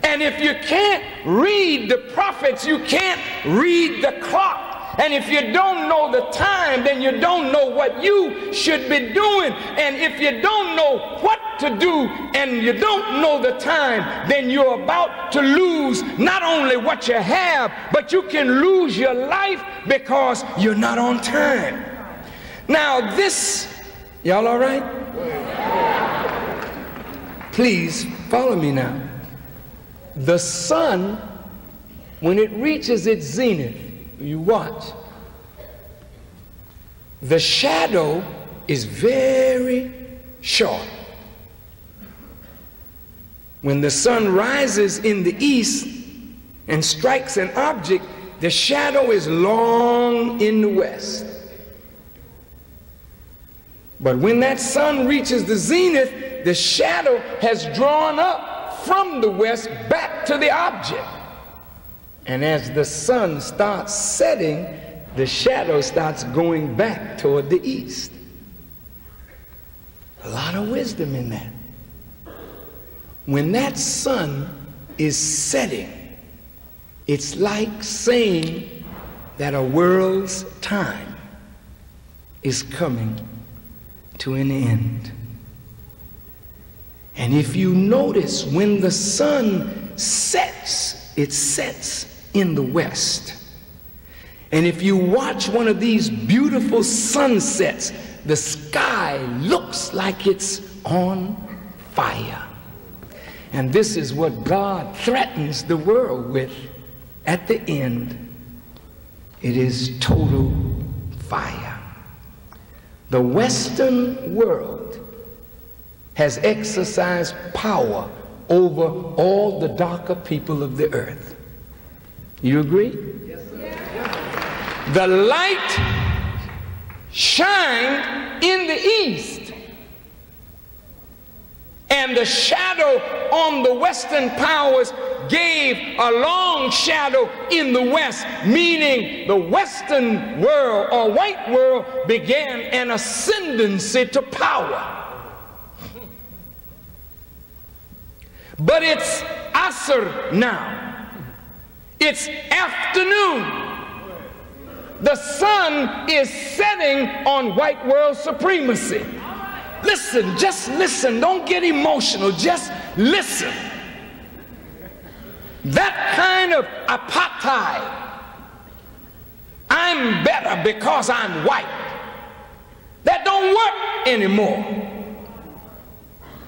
And if you can't read the prophets, you can't read the clock. And if you don't know the time, then you don't know what you should be doing. And if you don't know what to do and you don't know the time, then you're about to lose not only what you have, but you can lose your life because you're not on time. Now, this Y'all all right? Please follow me now. The sun, when it reaches its zenith, you watch, the shadow is very short. When the sun rises in the east and strikes an object, the shadow is long in the west. But when that sun reaches the zenith, the shadow has drawn up from the west back to the object. And as the sun starts setting, the shadow starts going back toward the east. A lot of wisdom in that. When that sun is setting, it's like saying that a world's time is coming to an end. And if you notice, when the sun sets, it sets in the west. And if you watch one of these beautiful sunsets, the sky looks like it's on fire. And this is what God threatens the world with at the end. It is total fire. The Western world has exercised power over all the darker people of the earth. You agree? Yes, sir. The light shined in the east, and the shadow on the Western powers gave a long shadow in the west, meaning the Western world or white world began an ascendancy to power. But it's Asr now. It's afternoon. The sun is setting on white world supremacy. Listen, just listen. Don't get emotional. Just listen. That kind of apartheid, I'm better because I'm white. That don't work anymore.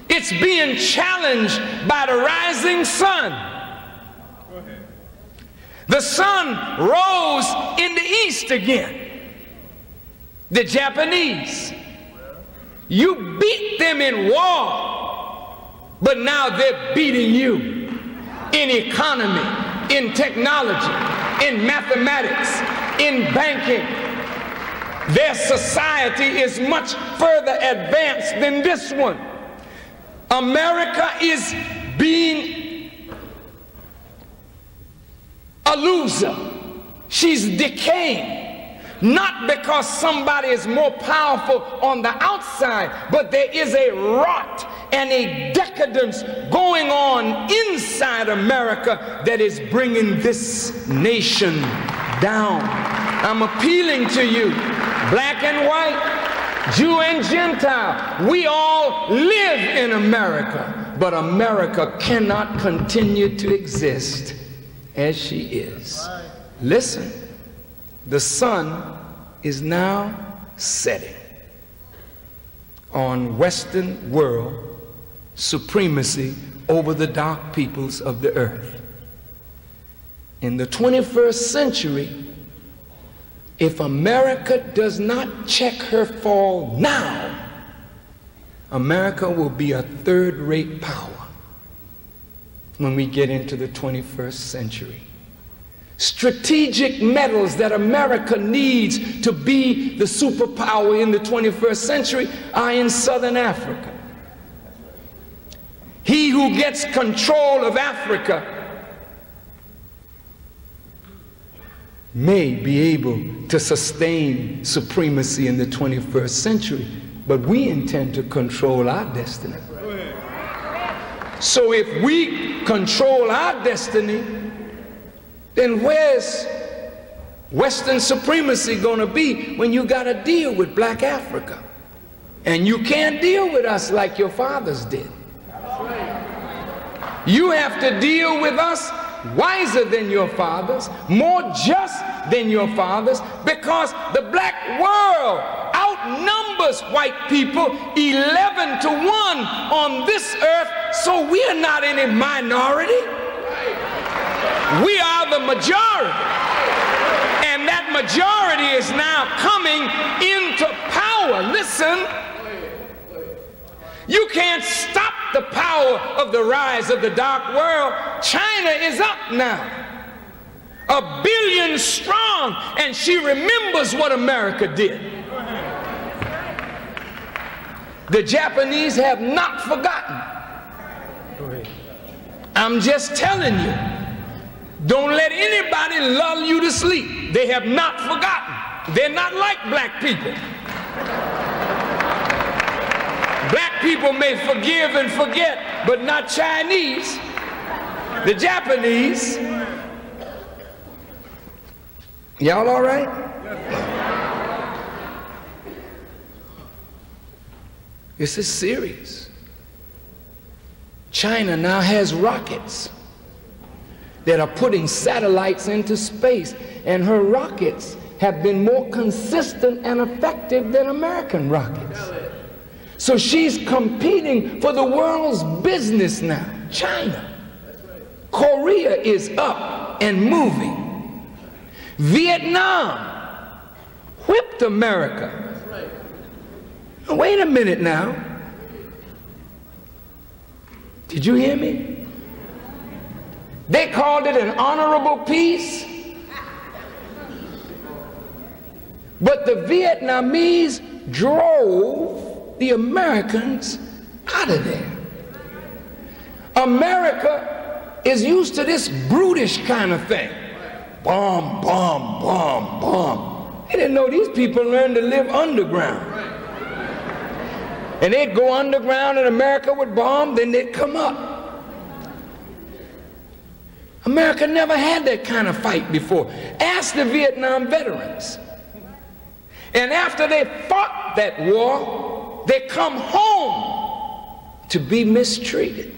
It's being challenged by the rising sun. The sun rose in the east again. The Japanese. You beat them in war, but now they're beating you in economy, in technology, in mathematics, in banking. Their society is much further advanced than this one. America is being a loser. She's decaying. Not because somebody is more powerful on the outside, but there is a rot and a decadence going on inside America that is bringing this nation down. I'm appealing to you, black and white, Jew and Gentile. We all live in America, but America cannot continue to exist as she is. Listen, the sun is now setting on Western world supremacy over the dark peoples of the earth. In the 21st century, if America does not check her fall now, America will be a third rate power when we get into the 21st century. Strategic metals that America needs to be the superpower in the 21st century are in Southern Africa. He who gets control of Africa may be able to sustain supremacy in the 21st century, but we intend to control our destiny. So if we control our destiny, then where's Western supremacy going to be when you got to deal with black Africa? And you can't deal with us like your fathers did. You have to deal with us wiser than your fathers, more just than your fathers, because the black world outnumbers white people 11 to 1 on this earth, so we are not any minority. We are the majority. And that majority is now coming into power. Listen, you can't stop the power of the rise of the dark world. China is up now. A billion strong, and she remembers what America did. The Japanese have not forgotten. I'm just telling you. Don't let anybody lull you to sleep. They have not forgotten. They're not like black people. Black people may forgive and forget, but not Chinese. The Japanese. Y'all all right? This is serious. China now has rockets that are putting satellites into space, and her rockets have been more consistent and effective than American rockets. So she's competing for the world's business now. China. Korea is up and moving. Vietnam whipped America. Wait a minute now. Did you hear me? They called it an honorable peace. But the Vietnamese drove the Americans out of there. America is used to this brutish kind of thing. Bomb, bomb, bomb, bomb. They didn't know these people learned to live underground. And they'd go underground and America would bomb, then they'd come up. America never had that kind of fight before. Ask the Vietnam veterans. And after they fought that war, they come home to be mistreated.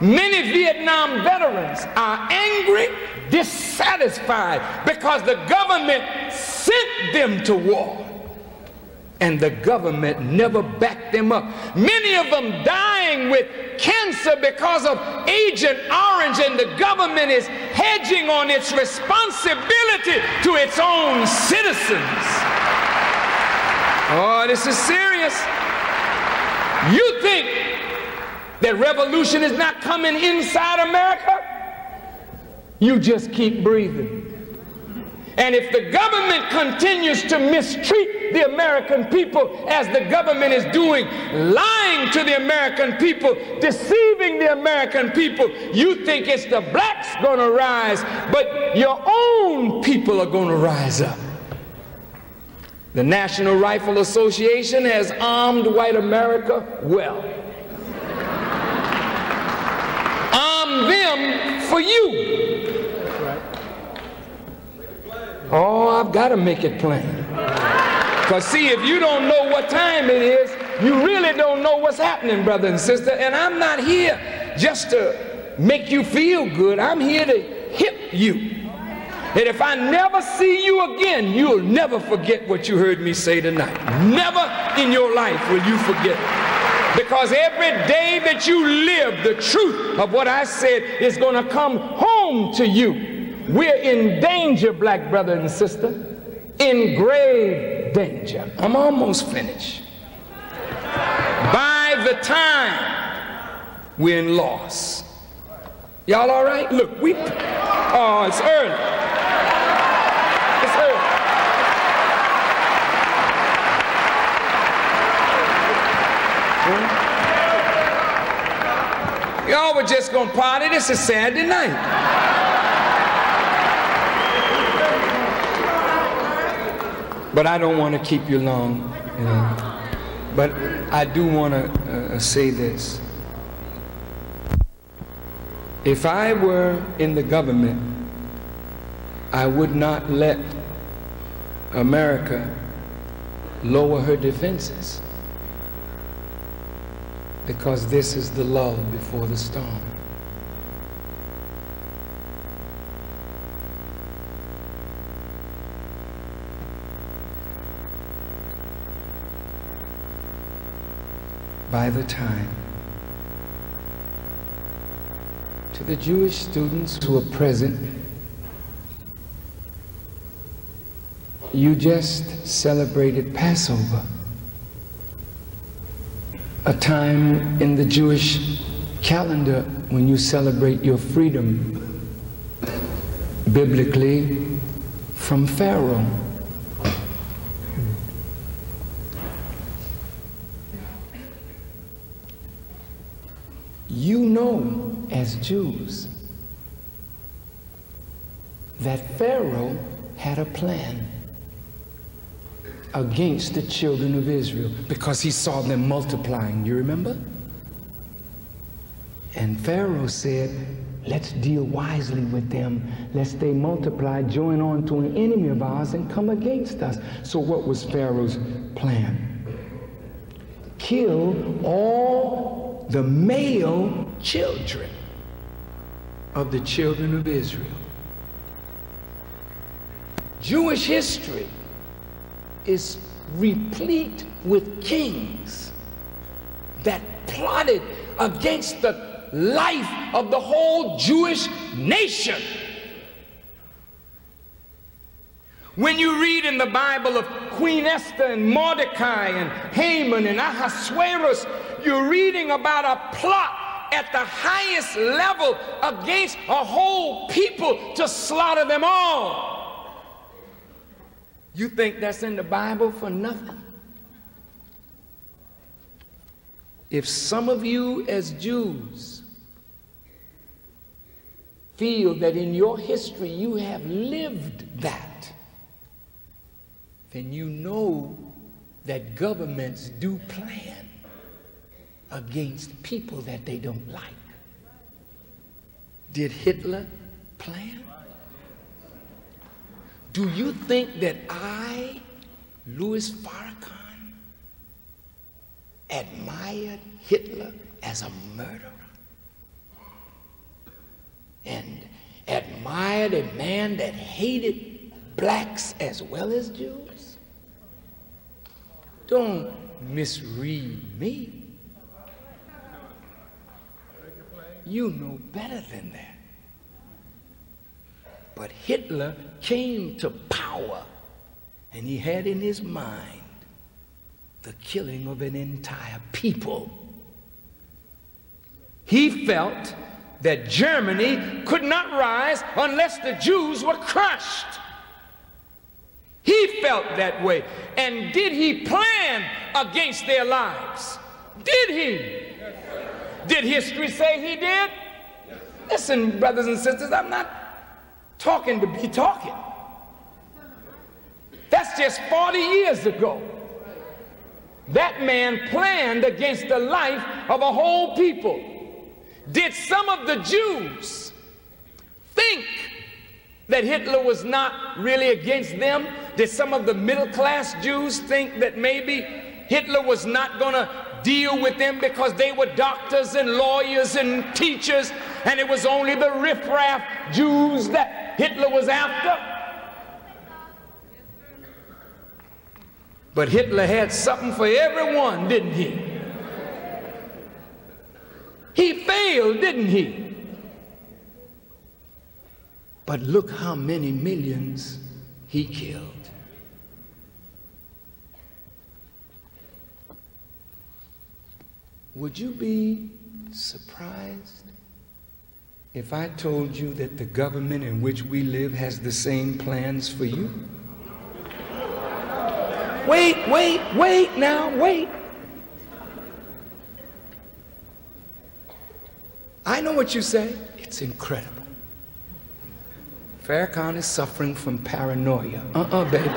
Many Vietnam veterans are angry, dissatisfied because the government sent them to war. And the government never backed them up. Many of them dying with cancer because of Agent Orange, and the government is hedging on its responsibility to its own citizens. Oh, this is serious. You think that revolution is not coming inside America? You just keep breathing. And if the government continues to mistreat the American people as the government is doing, lying to the American people, deceiving the American people, you think it's the blacks going to rise, but your own people are going to rise up. The National Rifle Association has armed white America well. Arm them for you. Oh, I've got to make it plain. Because, see, if you don't know what time it is, you really don't know what's happening, brother and sister. And I'm not here just to make you feel good, I'm here to hip you. And if I never see you again, you'll never forget what you heard me say tonight. Never in your life will you forget. Because every day that you live, the truth of what I said is going to come home to you. We're in danger, black brother and sister, in grave danger. I'm almost finished. By the time we're in loss. Y'all all right? Look, we, oh, it's early. Y'all were just gonna party. This is Saturday night. But I don't want to keep you long. You know. But I do want to uh, say this. If I were in the government, I would not let America lower her defenses because this is the lull before the storm. By the time. To the Jewish students who are present, you just celebrated Passover, a time in the Jewish calendar when you celebrate your freedom biblically from Pharaoh. You know, as Jews, that Pharaoh had a plan against the children of Israel because he saw them multiplying. You remember? And Pharaoh said, Let's deal wisely with them, lest they multiply, join on to an enemy of ours, and come against us. So, what was Pharaoh's plan? Kill all the male children of the children of Israel. Jewish history is replete with kings that plotted against the life of the whole Jewish nation. When you read in the Bible of Queen Esther and Mordecai and Haman and Ahasuerus, you're reading about a plot at the highest level against a whole people to slaughter them all. You think that's in the Bible for nothing? If some of you as Jews feel that in your history you have lived that, then you know that governments do plan against people that they don't like. Did Hitler plan? Do you think that I, Louis Farrakhan, admired Hitler as a murderer? And admired a man that hated blacks as well as Jews? Don't misread me. You know better than that. But Hitler came to power and he had in his mind the killing of an entire people. He felt that Germany could not rise unless the Jews were crushed. He felt that way. And did he plan against their lives? Did he? Did history say he did? Listen, brothers and sisters, I'm not talking to be talking. That's just 40 years ago. That man planned against the life of a whole people. Did some of the Jews think that Hitler was not really against them? Did some of the middle class Jews think that maybe Hitler was not going to deal with them because they were doctors and lawyers and teachers and it was only the riffraff Jews that Hitler was after? But Hitler had something for everyone, didn't he? He failed, didn't he? But look how many millions he killed. Would you be surprised if I told you that the government in which we live has the same plans for you? Wait, wait, wait now, wait. I know what you say. It's incredible. Farrakhan is suffering from paranoia. Uh-uh, baby.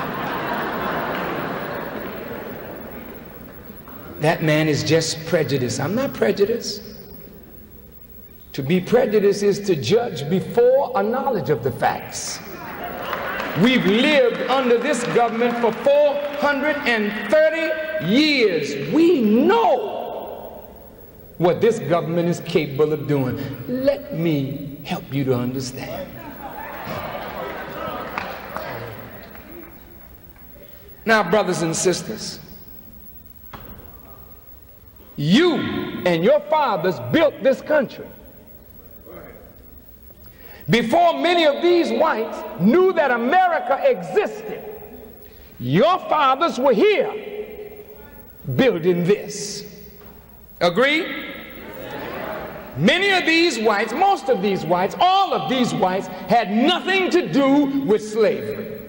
That man is just prejudiced. I'm not prejudiced. To be prejudiced is to judge before a knowledge of the facts. We've lived under this government for 430 years. We know what this government is capable of doing. Let me help you to understand. Now, brothers and sisters, you and your fathers built this country. Before many of these whites knew that America existed, your fathers were here building this. Agree? Many of these whites, most of these whites, all of these whites had nothing to do with slavery.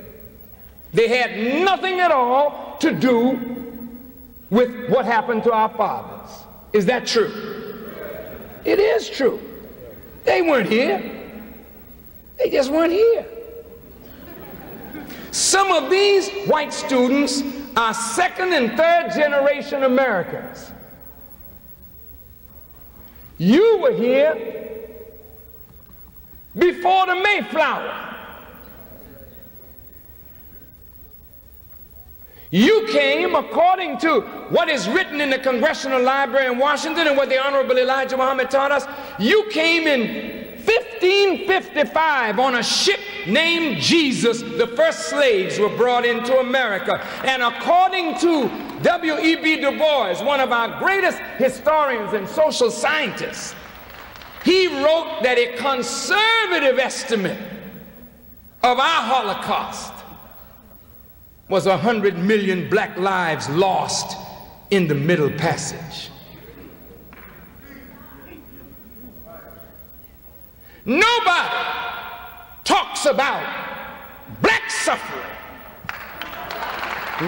They had nothing at all to do with what happened to our fathers. Is that true? It is true. They weren't here. They just weren't here. Some of these white students are second and third generation Americans. You were here before the Mayflower. You came according to what is written in the Congressional Library in Washington and what the Honorable Elijah Muhammad taught us. You came in 1555 on a ship named Jesus. The first slaves were brought into America. And according to W.E.B. Du Bois, one of our greatest historians and social scientists, he wrote that a conservative estimate of our Holocaust was a hundred million black lives lost in the Middle Passage. Nobody talks about black suffering.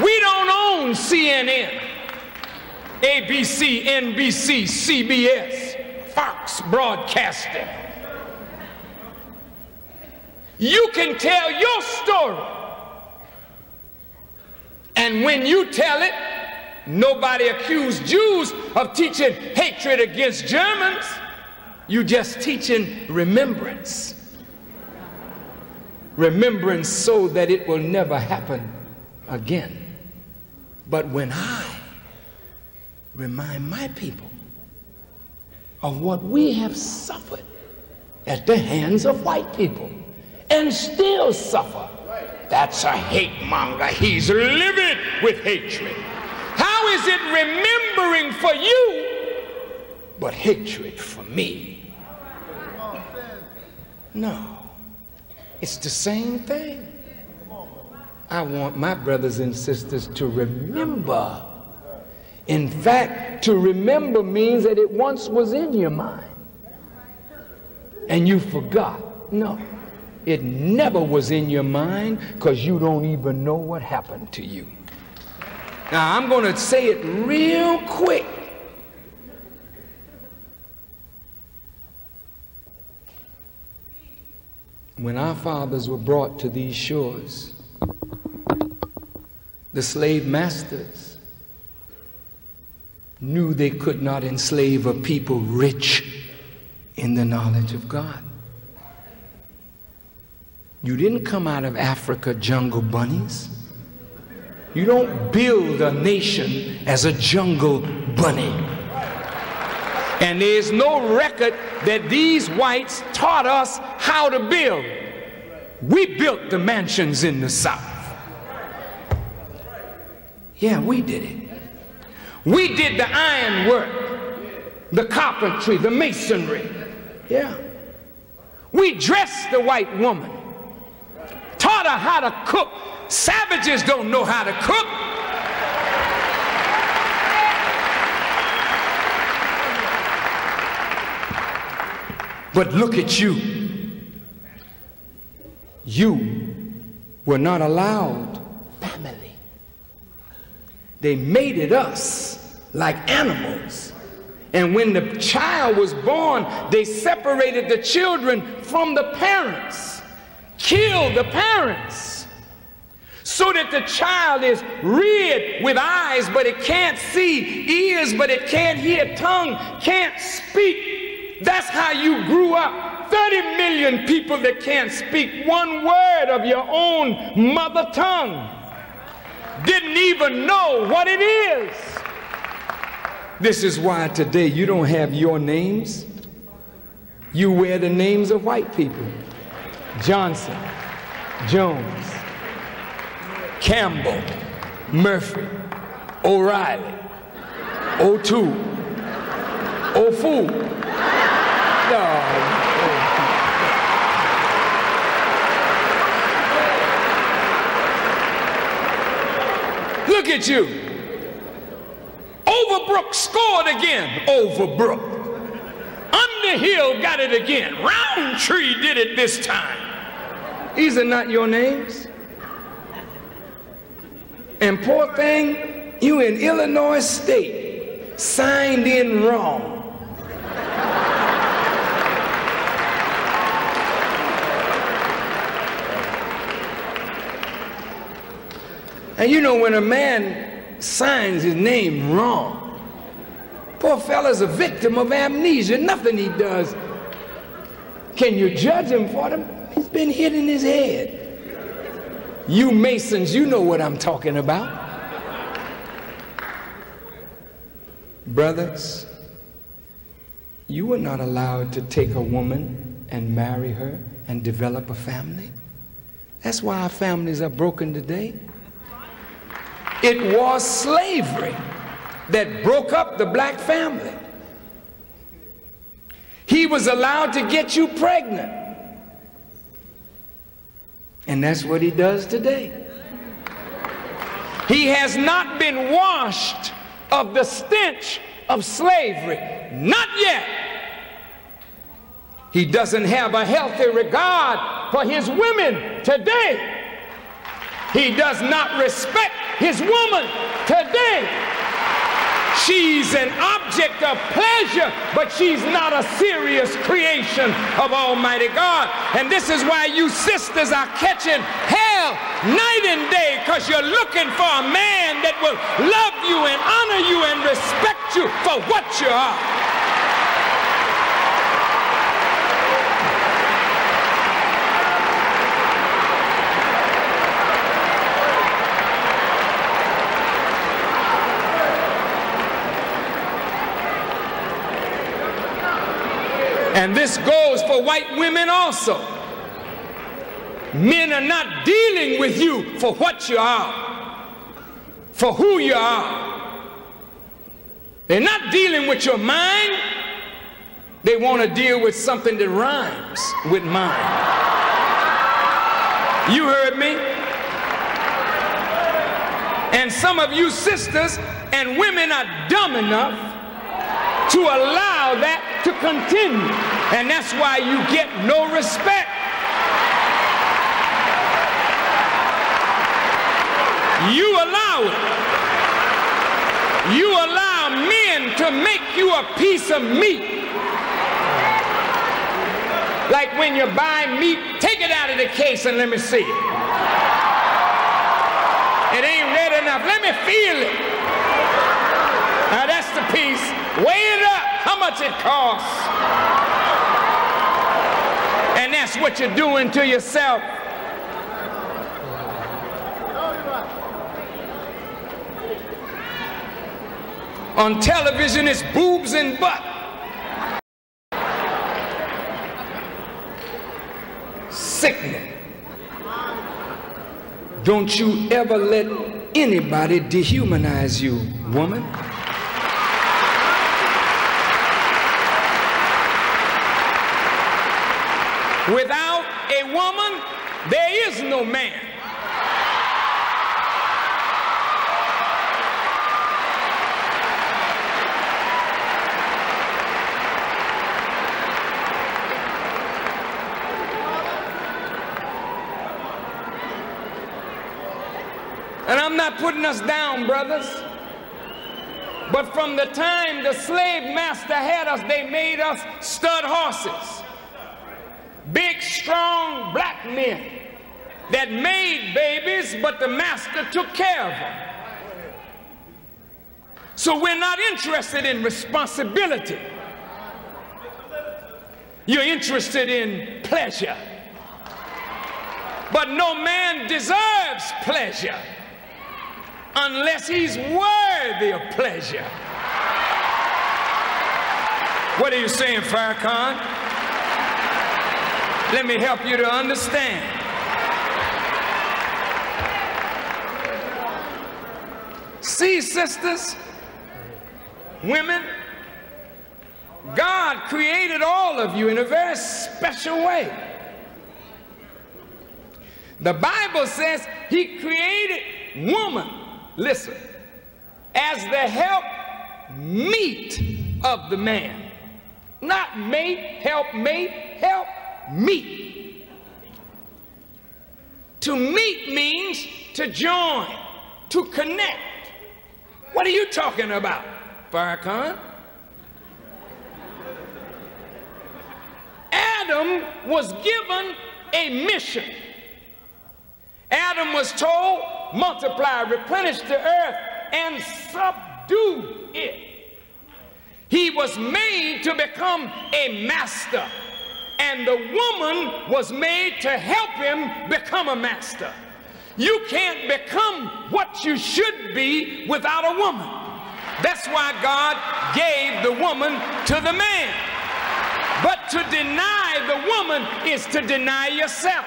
We don't own CNN, ABC, NBC, CBS, Fox Broadcasting. You can tell your story and when you tell it, nobody accused Jews of teaching hatred against Germans. You just teaching remembrance. Remembrance so that it will never happen again. But when I remind my people of what we have suffered at the hands of white people and still suffer That's a hate monger. He's livid with hatred. How is it remembering for you, but hatred for me? No, it's the same thing. I want my brothers and sisters to remember. In fact, to remember means that it once was in your mind and you forgot. No, it never was in your mind because you don't even know what happened to you. Now, I'm going to say it real quick. When our fathers were brought to these shores, the slave masters knew they could not enslave a people rich in the knowledge of God. You didn't come out of Africa jungle bunnies. You don't build a nation as a jungle bunny. And there's no record that these whites taught us how to build. We built the mansions in the South. Yeah, we did it. We did the iron work, the carpentry, the masonry. Yeah. We dressed the white woman, taught her how to cook. Savages don't know how to cook. But look at you. You were not allowed family. They mated us like animals. And when the child was born, they separated the children from the parents, killed the parents, so that the child is reared with eyes, but it can't see, ears, but it can't hear, tongue, can't speak. That's how you grew up. 30 million people that can't speak one word of your own mother tongue didn't even know what it is. This is why today you don't have your names. You wear the names of white people. Johnson, Jones, Campbell, Murphy, O'Reilly, O'Toole, O'Fool. No. Look at you. Overbrook scored again. Overbrook. Underhill got it again. Roundtree did it this time. These are not your names. And poor thing, you in Illinois State signed in wrong. And you know, when a man signs his name wrong, poor fella's a victim of amnesia. Nothing he does can you judge him for them. Been hit in his head. You Masons, you know what I'm talking about. Brothers, you were not allowed to take a woman and marry her and develop a family. That's why our families are broken today. It was slavery that broke up the black family. He was allowed to get you pregnant. And that's what he does today. He has not been washed of the stench of slavery. Not yet. He doesn't have a healthy regard for his women today. He does not respect his woman today. She's an object of pleasure, but she's not a serious creation of Almighty God. And this is why you sisters are catching hell night and day because you're looking for a man that will love you and honor you and respect you for what you are. And this goes for white women also. men are not dealing with you for what you are, for who you are. They're not dealing with your mind. They want to deal with something that rhymes with mine. You heard me? And some of you sisters and women are dumb enough to allow that to continue. And that's why you get no respect. You allow it. You allow men to make you a piece of meat. Like when you buy meat, take it out of the case and let me see it. It ain't red enough. Let me feel it. Now that's the piece. How much it costs? And that's what you're doing to yourself. On television, it's boobs and butt. Sickening. Don't you ever let anybody dehumanize you, woman. Without a woman, there is no man. And I'm not putting us down, brothers. But from the time the slave master had us, they made us stud horses. Big, strong black men that made babies, but the master took care of them. So we're not interested in responsibility. You're interested in pleasure. But no man deserves pleasure unless he's worthy of pleasure. What are you saying, Farrakhan? Let me help you to understand. See, sisters, women, God created all of you in a very special way. The Bible says he created woman listen, as the help meet of the man. Not mate, help mate, help meet. To meet means to join, to connect. What are you talking about, Farrakhan? Adam was given a mission. Adam was told, multiply, replenish the earth, and subdue it. He was made to become a master, and the woman was made to help him become a master. You can't become what you should be without a woman. That's why God gave the woman to the man. But to deny the woman is to deny yourself.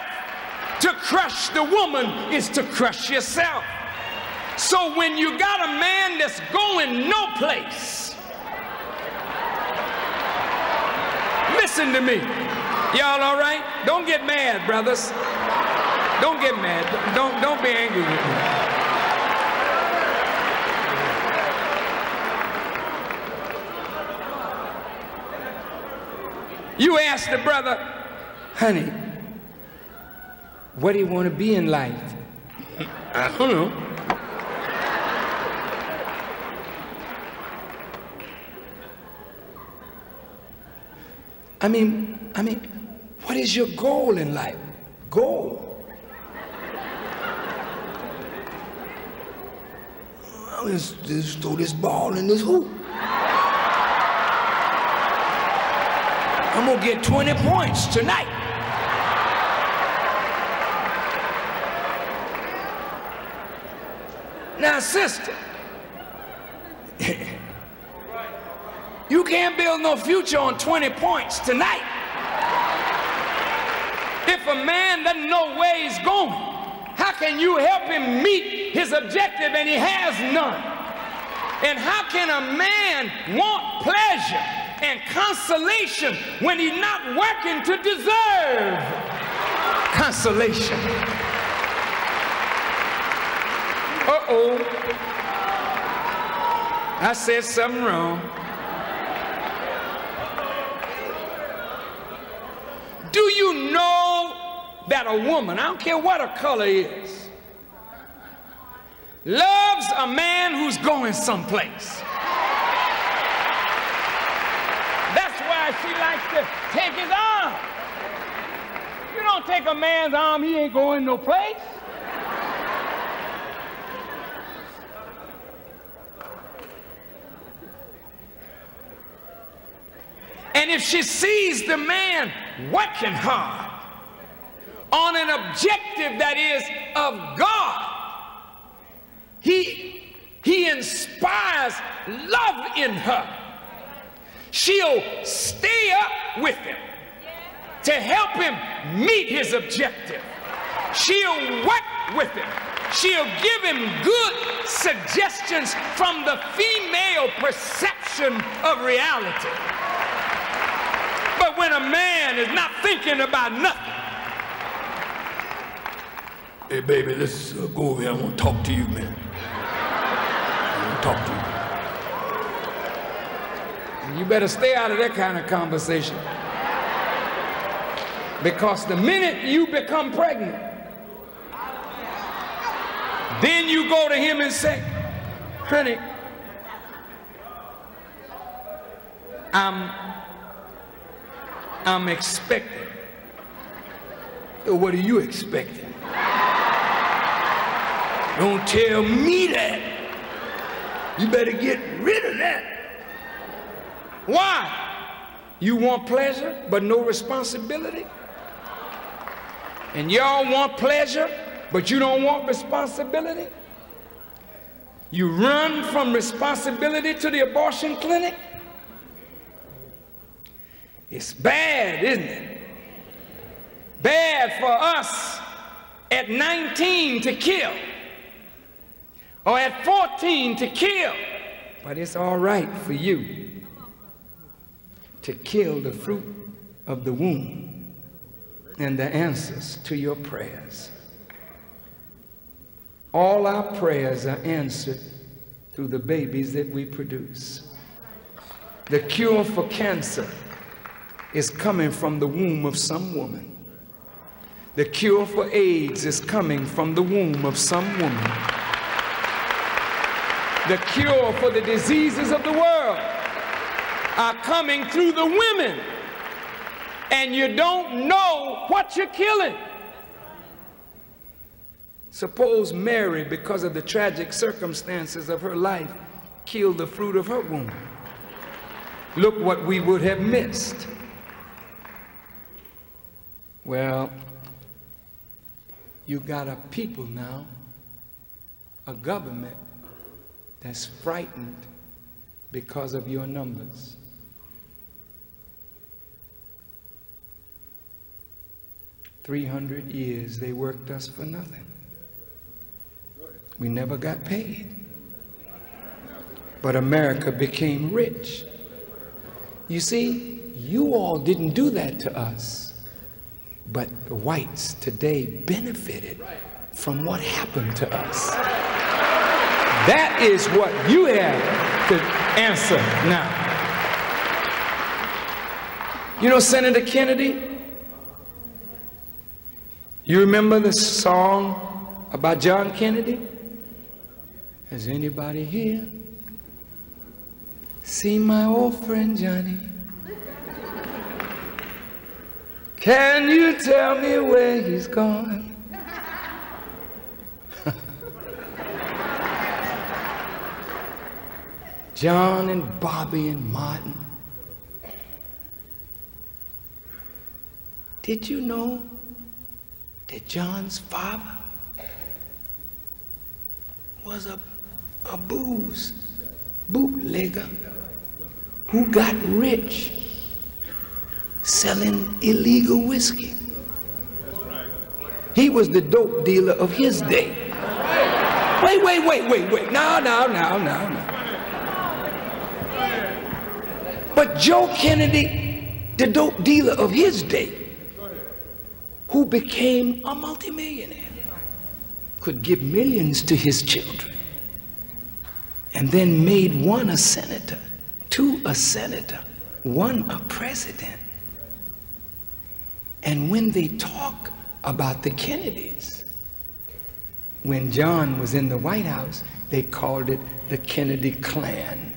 To crush the woman is to crush yourself. So when you got a man that's going no place, listen to me. Y'all all right? Don't get mad, brothers. Don't get mad. Don't, don't be angry with me. You ask the brother, honey, what do you want to be in life? I don't know. I mean, I mean, what is your goal in life? Goal. Well, just, just throw this ball in this hoop. I'm gonna get 20 points tonight. Now, sister, you can't build no future on 20 points tonight. If a man doesn't know where he's going, can you help him meet his objective and he has none? And how can a man want pleasure and consolation when he's not working to deserve consolation? Uh-oh. I said something wrong. Do you know that a woman, I don't care what her color is, loves a man who's going someplace? That's why she likes to take his arm. You don't take a man's arm, he ain't going no place. And if she sees the man working hard on an objective that is of God, he, he inspires love in her. She'll stay up with him to help him meet his objective. She'll work with him. She'll give him good suggestions from the female perception of reality. But when a man is not thinking about nothing, Hey, baby, let's uh, go over here. I want to talk to you, man. I want to talk to you. you better stay out of that kind of conversation. Because the minute you become pregnant, then you go to him and say, honey, I'm, I'm expecting. What are you expecting? Don't tell me that. You better get rid of that. Why? You want pleasure but no responsibility? And y'all want pleasure but you don't want responsibility? You run from responsibility to the abortion clinic? It's bad, isn't it? Bad for us at 19 to kill or at 14 to kill. But it's all right for you to kill the fruit of the womb and the answers to your prayers. All our prayers are answered through the babies that we produce. The cure for cancer is coming from the womb of some woman. The cure for AIDS is coming from the womb of some woman. The cure for the diseases of the world are coming through the women. And you don't know what you're killing. Suppose Mary, because of the tragic circumstances of her life, killed the fruit of her womb. Look what we would have missed. Well, you got a people now, a government that's frightened because of your numbers. Three hundred years they worked us for nothing. We never got paid. But America became rich. You see, you all didn't do that to us. But whites today benefited from what happened to us. That is what you have to answer now. You know Senator Kennedy? You remember the song about John Kennedy? Has anybody here seen my old friend Johnny? Can you tell me where he's gone? John and Bobby and Martin. Did you know that John's father was a, a booze bootlegger who got rich selling illegal whiskey. He was the dope dealer of his day. Wait, wait, wait, wait, wait. No, no, no, no, no. But Joe Kennedy, the dope dealer of his day, who became a multimillionaire, could give millions to his children and then made one a senator, two a senator, one a president. And when they talk about the Kennedys, when John was in the White House, they called it the Kennedy clan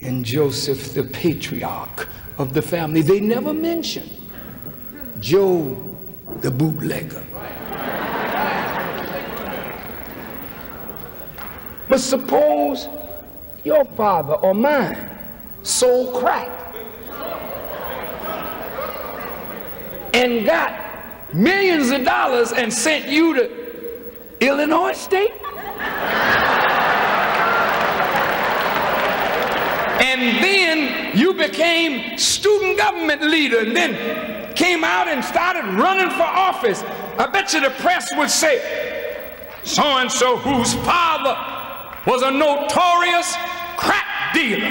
and Joseph the patriarch of the family. They never mentioned Joe the bootlegger. But suppose your father or mine sold crack and got millions of dollars and sent you to Illinois State? And then you became student government leader and then came out and started running for office. I bet you the press would say, so and so whose father was a notorious crack dealer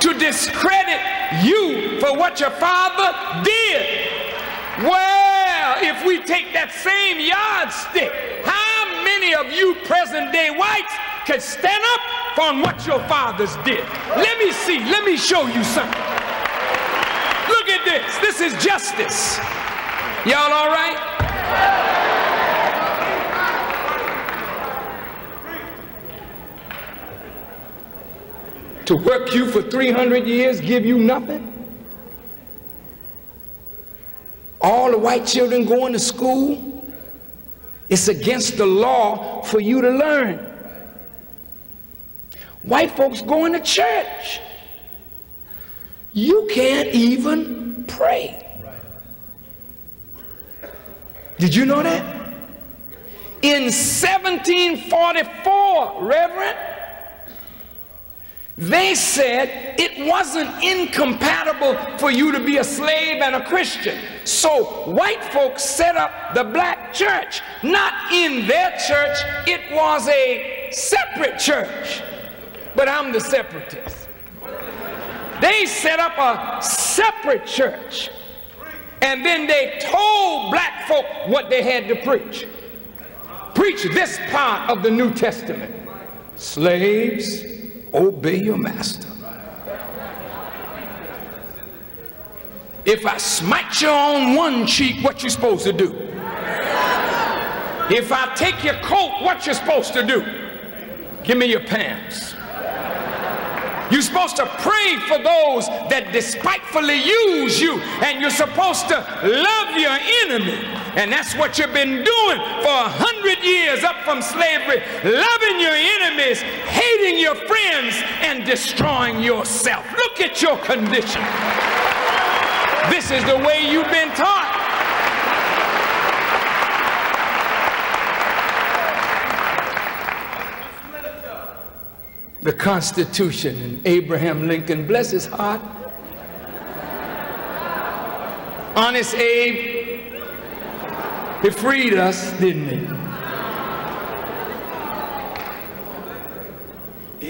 to discredit you for what your father did. Well, if we take that same yardstick, how many of you present day whites could stand up on what your fathers did? Let me see, let me show you something. Look at this. This is justice. Y'all all right? To work you for 300 years, give you nothing? All the white children going to school, it's against the law for you to learn. White folks going to church. You can't even pray. Did you know that? In 1744, Reverend, they said it wasn't incompatible for you to be a slave and a Christian. So white folks set up the black church. Not in their church, it was a separate church. But I'm the separatist. They set up a separate church. And then they told black folk what they had to preach. Preach this part of the New Testament. Slaves, obey your master. If I smite you on one cheek, what you supposed to do? If I take your coat, what you supposed to do? Give me your pants. You're supposed to pray for those that despitefully use you, and you're supposed to love your enemy. And that's what you've been doing for a hundred years up from slavery, loving your enemies, hating your friends, and destroying yourself. Look at your condition. This is the way you've been taught. The Constitution and Abraham Lincoln, bless his heart. Honest Abe, he freed us, didn't he?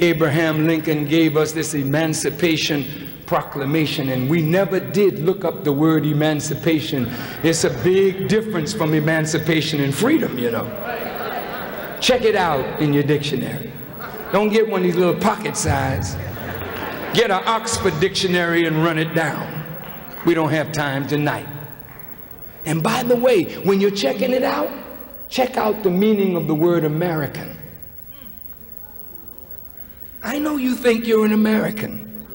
Abraham Lincoln gave us this Emancipation Proclamation, and we never did look up the word emancipation. It's a big difference from emancipation and freedom, you know. Check it out in your dictionary. Don't get one of these little pocket size. Get an Oxford dictionary and run it down. We don't have time tonight. And by the way, when you're checking it out, check out the meaning of the word American. I know you think you're an American.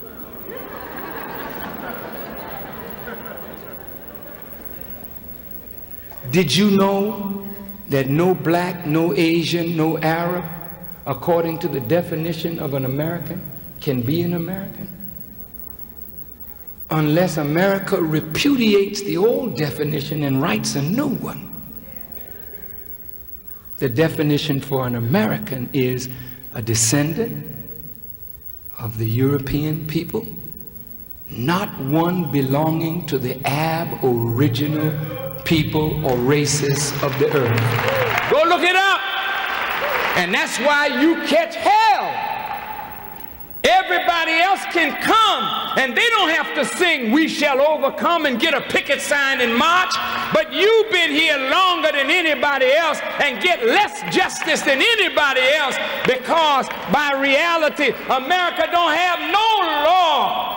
Did you know that no black, no Asian, no Arab, according to the definition of an American, can be an American? Unless America repudiates the old definition and writes a new one. The definition for an American is a descendant of the European people, not one belonging to the aboriginal people or races of the earth. Go look it up. And that's why you catch hell. Everybody else can come and they don't have to sing, We shall overcome and get a picket sign and march. But you've been here longer than anybody else and get less justice than anybody else because by reality, America don't have no law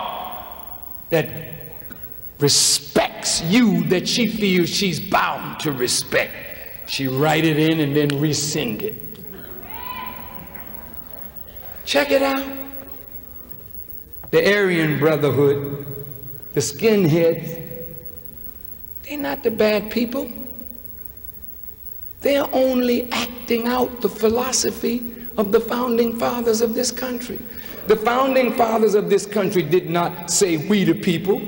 that respects you that she feels she's bound to respect. She write it in and then rescind it. Check it out. The Aryan Brotherhood, the skinheads, they're not the bad people. They're only acting out the philosophy of the founding fathers of this country. The founding fathers of this country did not say we the people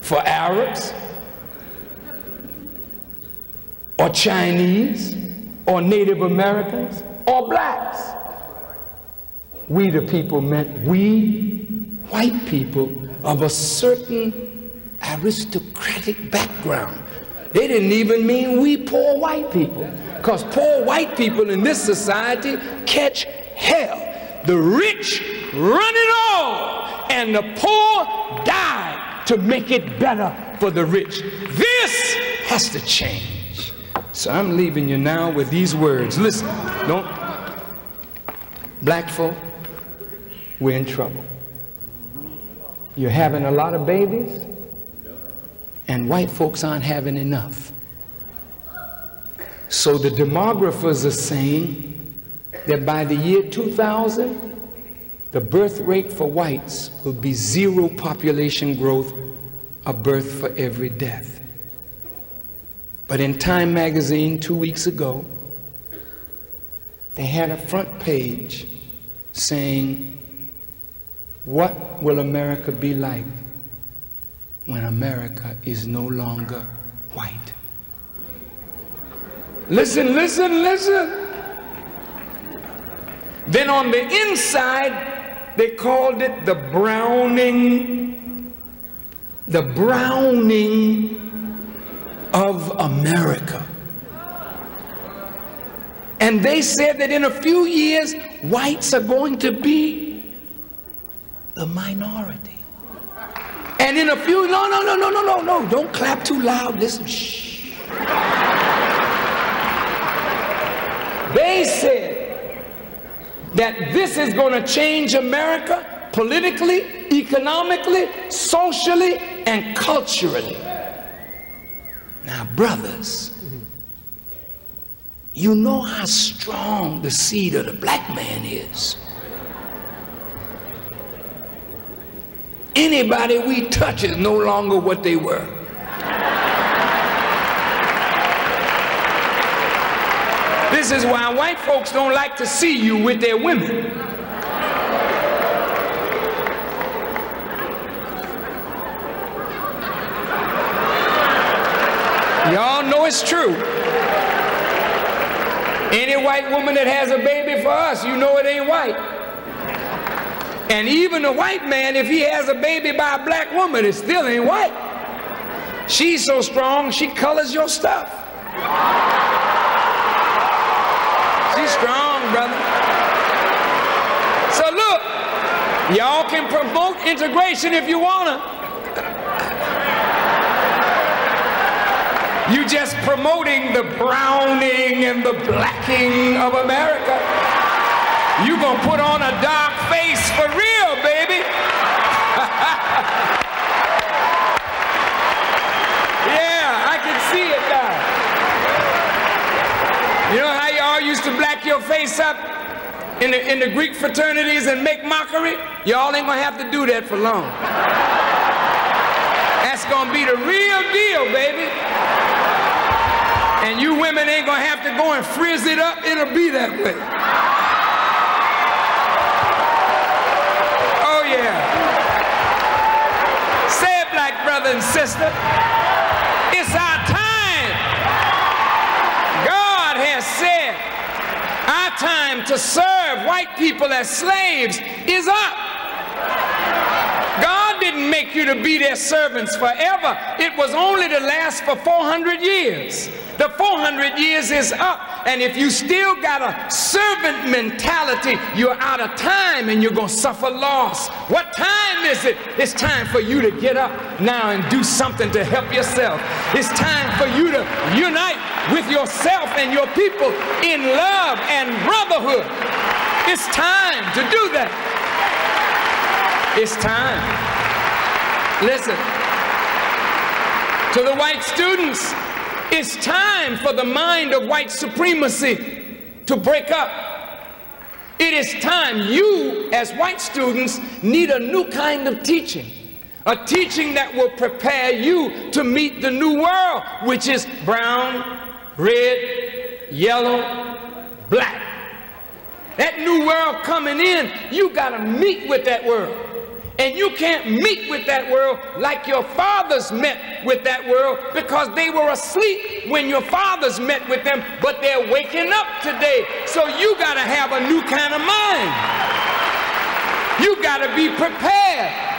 for Arabs or Chinese or Native Americans or blacks. We the people meant we white people of a certain aristocratic background. They didn't even mean we poor white people. Because poor white people in this society catch hell. The rich run it all, and the poor die to make it better for the rich. This has to change. So I'm leaving you now with these words. Listen, don't. Black folk, we're in trouble. You're having a lot of babies, and white folks aren't having enough. So the demographers are saying that by the year 2000, the birth rate for whites will be zero population growth, a birth for every death. But in Time magazine two weeks ago, they had a front page saying what will America be like when America is no longer white? Listen, listen, listen. Then on the inside, they called it the browning, the browning of America. And they said that in a few years, whites are going to be the minority. And in a few, no, no, no, no, no, no, no, don't clap too loud. Listen, shh. They said that this is going to change America politically, economically, socially, and culturally. Now, brothers, you know how strong the seed of the black man is. Anybody we touch is no longer what they were. This is why white folks don't like to see you with their women. Y'all know it's true. Any white woman that has a baby for us, you know it ain't white. And even a white man, if he has a baby by a black woman, it still ain't white. She's so strong, she colors your stuff. She's strong, brother. So look, y'all can promote integration if you wanna. You just promoting the browning and the blacking of America. You gonna put on a dark face for real, baby. yeah, I can see it now. You know how y'all used to black your face up in the, in the Greek fraternities and make mockery? Y'all ain't gonna have to do that for long. That's gonna be the real deal, baby. And you women ain't gonna have to go and frizz it up, it'll be that way. Brother and sister. It's our time. God has said our time to serve white people as slaves is up. God didn't make you to be their servants forever. It was only to last for 400 years. The 400 years is up. And if you still got a servant mentality, you're out of time and you're going to suffer loss. What time is it? It's time for you to get up now and do something to help yourself. It's time for you to unite with yourself and your people in love and brotherhood. It's time to do that. It's time. Listen, to the white students, it's time for the mind of white supremacy to break up. It is time you, as white students, need a new kind of teaching. A teaching that will prepare you to meet the new world, which is brown, red, yellow, black. That new world coming in, you got to meet with that world. And you can't meet with that world like your fathers met with that world because they were asleep when your fathers met with them, but they're waking up today. So you got to have a new kind of mind. You got to be prepared.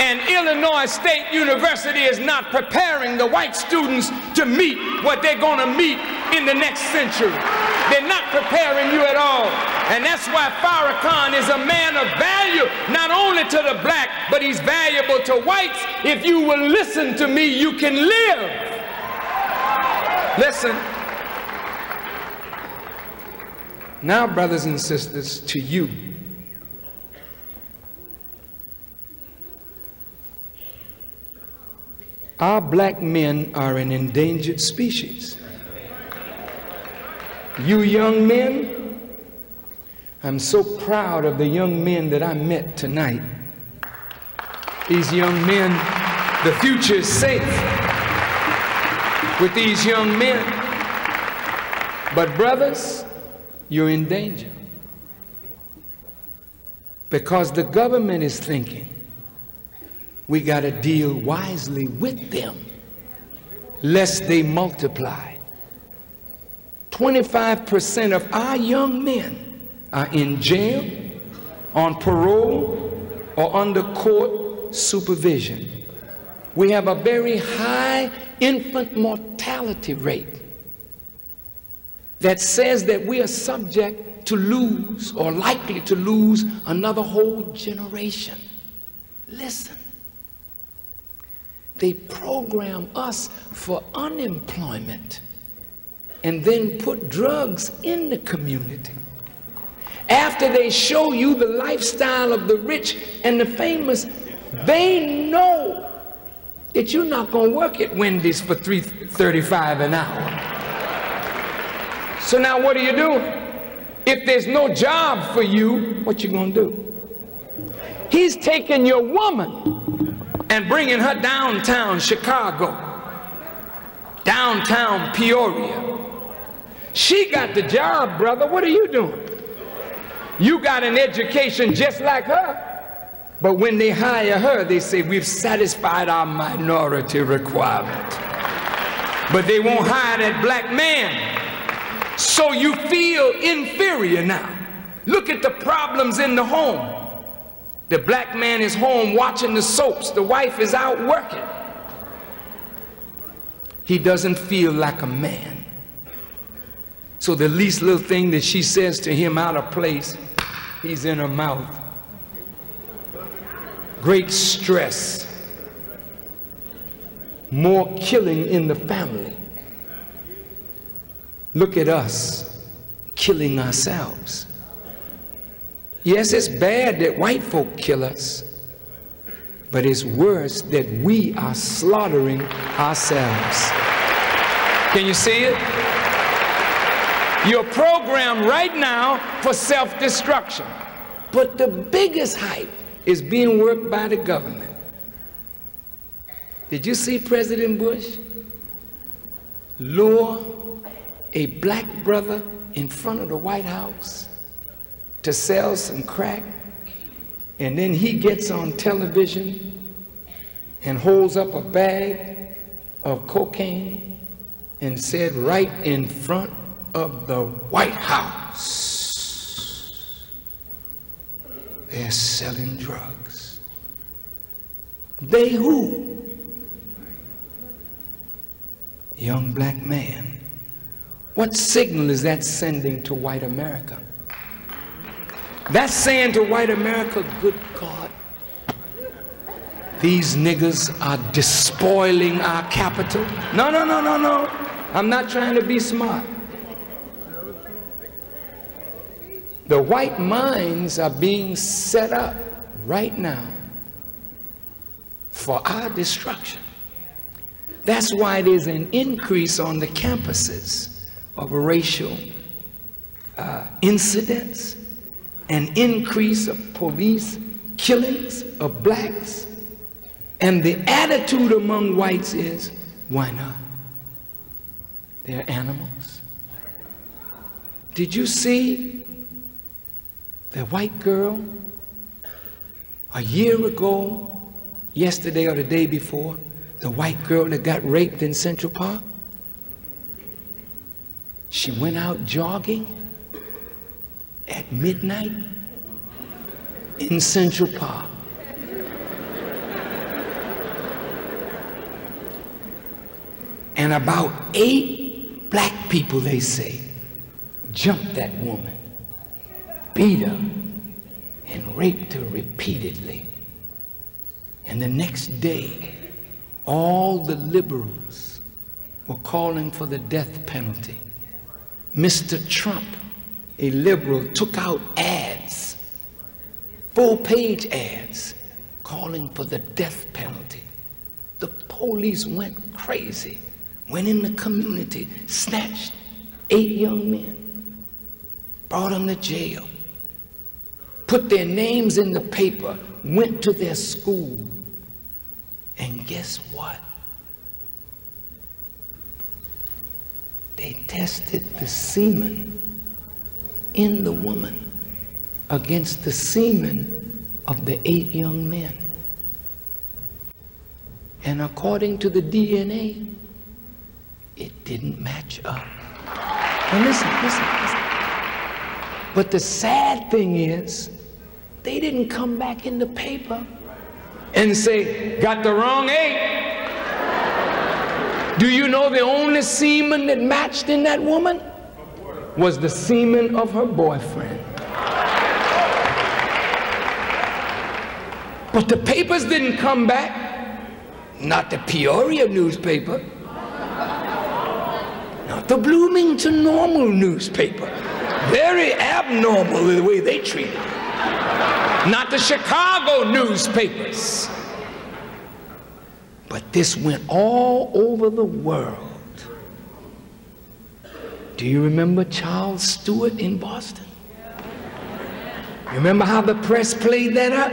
And Illinois State University is not preparing the white students to meet what they're going to meet in the next century. They're not preparing you at all. And that's why Farrakhan is a man of value, not only to the black, but he's valuable to whites. If you will listen to me, you can live. Listen. Now, brothers and sisters, to you. Our black men are an endangered species. You young men, I'm so proud of the young men that I met tonight. These young men, the future is safe with these young men. But, brothers, you're in danger because the government is thinking we got to deal wisely with them lest they multiply. 25% of our young men are in jail, on parole, or under court supervision. We have a very high infant mortality rate that says that we are subject to lose or likely to lose another whole generation. Listen, they program us for unemployment and then put drugs in the community. After they show you the lifestyle of the rich and the famous, they know that you're not going to work at Wendy's for 335 an hour. So now what are you doing? If there's no job for you, what you going to do? He's taking your woman and bringing her downtown Chicago, downtown Peoria, she got the job, brother. What are you doing? You got an education just like her. But when they hire her, they say, We've satisfied our minority requirement. But they won't hire that black man. So you feel inferior now. Look at the problems in the home. The black man is home watching the soaps, the wife is out working. He doesn't feel like a man. So the least little thing that she says to him out of place, he's in her mouth. Great stress. More killing in the family. Look at us killing ourselves. Yes, it's bad that white folk kill us, but it's worse that we are slaughtering ourselves. Can you see it? You're programmed right now for self-destruction. But the biggest hype is being worked by the government. Did you see President Bush lure a black brother in front of the White House to sell some crack? And then he gets on television and holds up a bag of cocaine and said right in front of the White House. They're selling drugs. They who? Young black man. What signal is that sending to white America? That's saying to white America, good God, these niggas are despoiling our capital. No, no, no, no, no. I'm not trying to be smart. The white minds are being set up right now for our destruction. That's why there's an increase on the campuses of racial uh, incidents, an increase of police killings of blacks, and the attitude among whites is, why not? They're animals. Did you see the white girl a year ago, yesterday or the day before, the white girl that got raped in Central Park? She went out jogging at midnight in Central Park. And about eight black people, they say, jumped that woman, beat her, and raped her repeatedly. And the next day, all the liberals were calling for the death penalty. Mr. Trump, a liberal, took out ads, full page ads, calling for the death penalty. The police went crazy went in the community, snatched eight young men, brought them to jail, put their names in the paper, went to their school, and guess what? They tested the semen in the woman against the semen of the eight young men. And according to the DNA, it didn't match up. Now listen, listen, listen. But the sad thing is, they didn't come back in the paper and say, got the wrong eight. Do you know the only semen that matched in that woman was the semen of her boyfriend? But the papers didn't come back, not the Peoria newspaper Not the Bloomington Normal newspaper. Very abnormal the way they treat it. Not the Chicago newspapers. But this went all over the world. Do you remember Charles Stuart in Boston? You remember how the press played that up?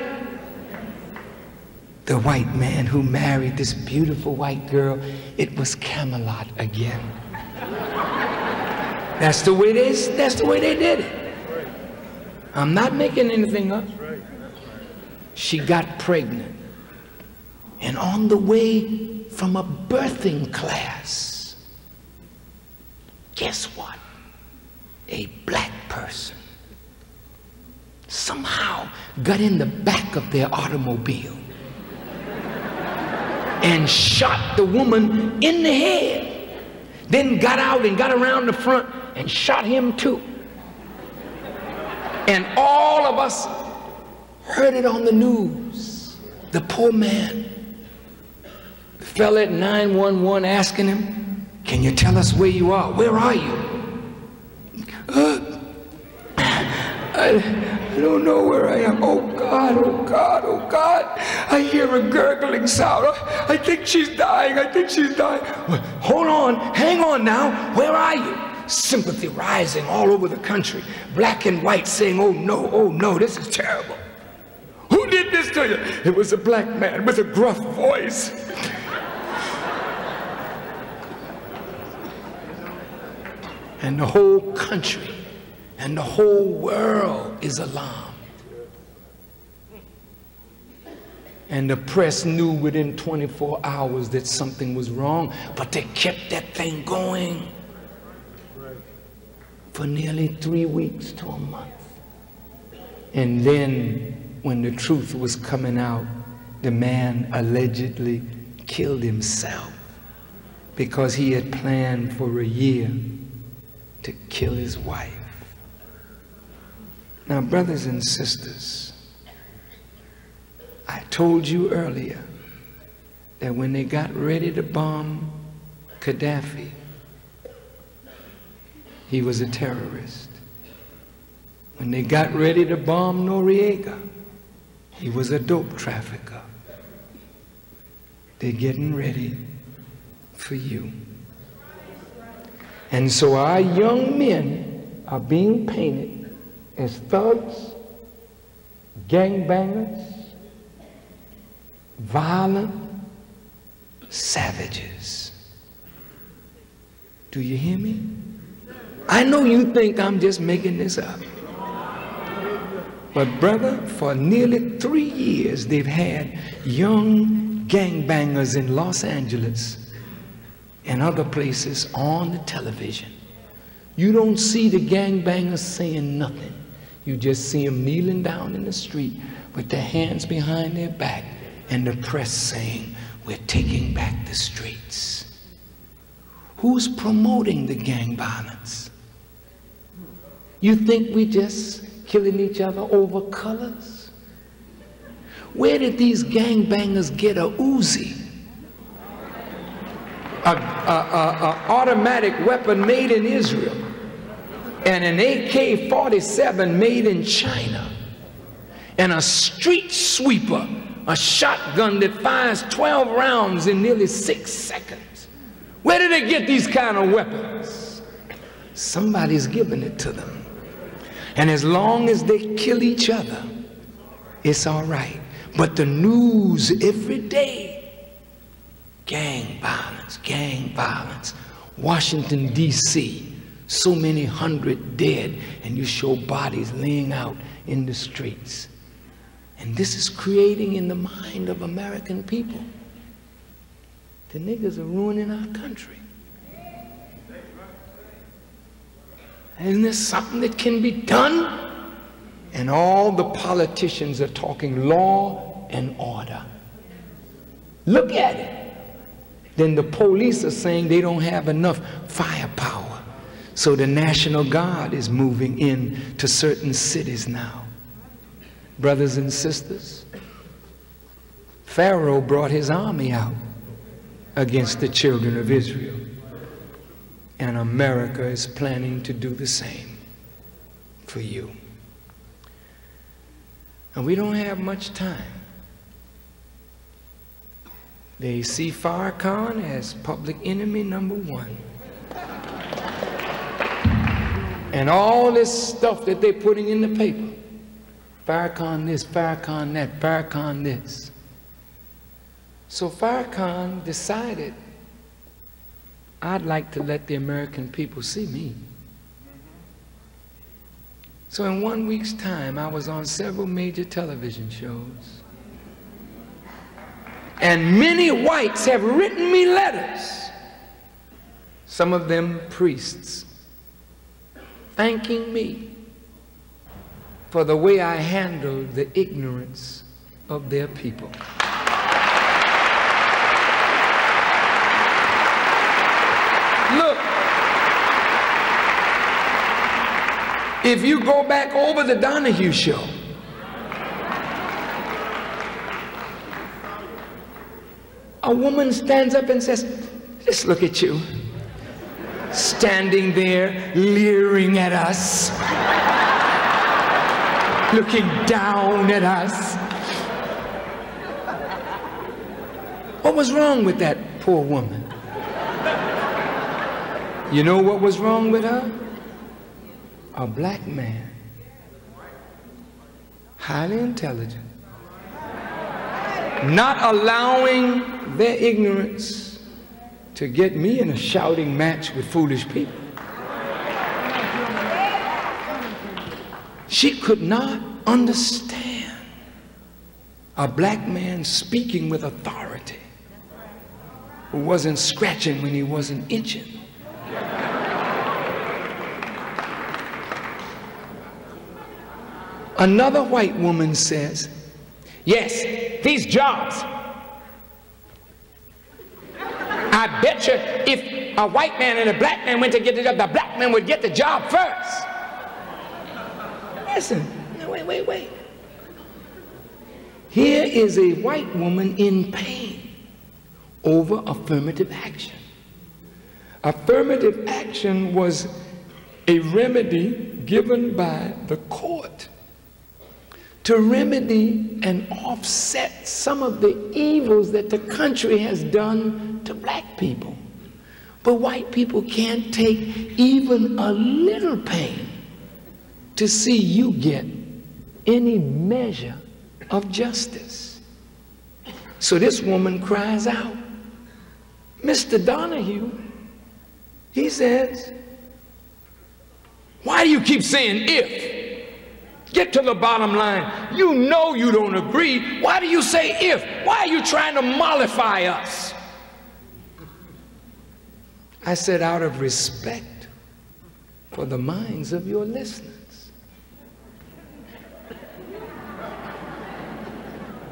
The white man who married this beautiful white girl, it was Camelot again. That's the way they, that's the way they did it. I'm not making anything up. She got pregnant. And on the way from a birthing class, guess what? A black person somehow got in the back of their automobile and shot the woman in the head. Then got out and got around the front and shot him too. And all of us heard it on the news. The poor man, the fella at 911 asking him, Can you tell us where you are? Where are you? Uh, I, I don't know where I am. Oh God, oh God, oh God. I hear a gurgling sound. I think she's dying. I think she's dying. Hold on, hang on now. Where are you? sympathy rising all over the country. Black and white saying, oh no, oh no, this is terrible. Who did this to you? It was a black man with a gruff voice. And the whole country and the whole world is alarmed. And the press knew within 24 hours that something was wrong, but they kept that thing going for nearly three weeks to a month. And then when the truth was coming out, the man allegedly killed himself because he had planned for a year to kill his wife. Now, brothers and sisters, I told you earlier that when they got ready to bomb Gaddafi, he was a terrorist. When they got ready to bomb Noriega, he was a dope trafficker. They're getting ready for you. And so our young men are being painted as thugs, gangbangers, violent savages. Do you hear me? I know you think I'm just making this up. But brother, for nearly three years, they've had young gangbangers in Los Angeles and other places on the television. You don't see the gangbangers saying nothing. You just see them kneeling down in the street with their hands behind their back and the press saying, we're taking back the streets. Who's promoting the gang violence? You think we're just killing each other over colors? Where did these gangbangers get a Uzi? A, a, a, a automatic weapon made in Israel and an AK-47 made in China and a street sweeper, a shotgun that fires 12 rounds in nearly six seconds. Where did they get these kind of weapons? Somebody's giving it to them. And as long as they kill each other, it's all right. But the news every day, gang violence, gang violence. Washington, D.C., so many hundred dead, and you show bodies laying out in the streets. And this is creating in the mind of American people. The niggas are ruining our country. Isn't this something that can be done? And all the politicians are talking law and order. Look at it. Then the police are saying they don't have enough firepower. So the National Guard is moving in to certain cities now. Brothers and sisters, Pharaoh brought his army out against the children of Israel. And America is planning to do the same for you. And we don't have much time. They see Farrakhan as public enemy number one. And all this stuff that they're putting in the paper. Farrakhan this, Farrakhan that, Farrakhan this. So Farrakhan decided, I'd like to let the American people see me. So in one week's time, I was on several major television shows. And many whites have written me letters, some of them priests, thanking me for the way I handled the ignorance of their people. Look, if you go back over the Donahue show, a woman stands up and says, just look at you, standing there leering at us, looking down at us. What was wrong with that poor woman? You know what was wrong with her? A black man, highly intelligent, not allowing their ignorance to get me in a shouting match with foolish people. She could not understand a black man speaking with authority who wasn't scratching when he wasn't itching. Another white woman says, Yes, these jobs. I bet you if a white man and a black man went to get the job, the black man would get the job first. Listen, wait, wait, wait. Here is a white woman in pain over affirmative action. Affirmative action was a remedy given by the court to remedy and offset some of the evils that the country has done to black people. But white people can't take even a little pain to see you get any measure of justice. So this woman cries out, Mr. Donahue, he says, why do you keep saying if? Get to the bottom line. You know you don't agree. Why do you say if? Why are you trying to mollify us? I said, out of respect for the minds of your listeners.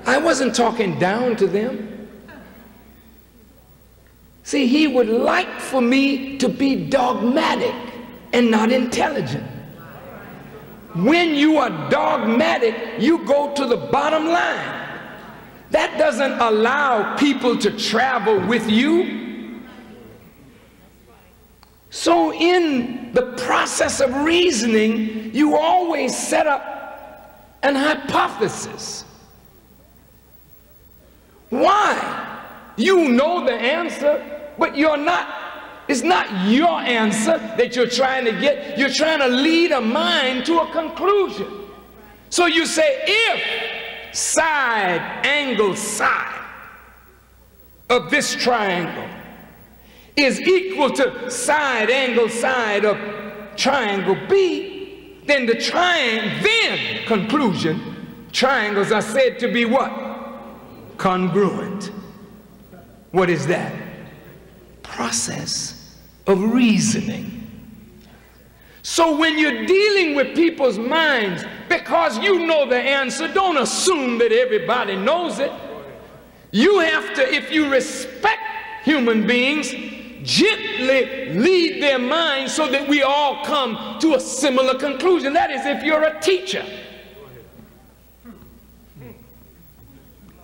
I wasn't talking down to them. See, he would like for me to be dogmatic and not intelligent. When you are dogmatic, you go to the bottom line. That doesn't allow people to travel with you. So, in the process of reasoning, you always set up an hypothesis. Why? You know the answer, but you're not it's not your answer that you're trying to get. You're trying to lead a mind to a conclusion. So you say, if side angle side of this triangle is equal to side angle side of triangle B, then the triangle, then conclusion, triangles are said to be what? Congruent. What is that? Process of reasoning. So when you're dealing with people's minds, because you know the answer, don't assume that everybody knows it. You have to, if you respect human beings, gently lead their minds so that we all come to a similar conclusion. That is, if you're a teacher.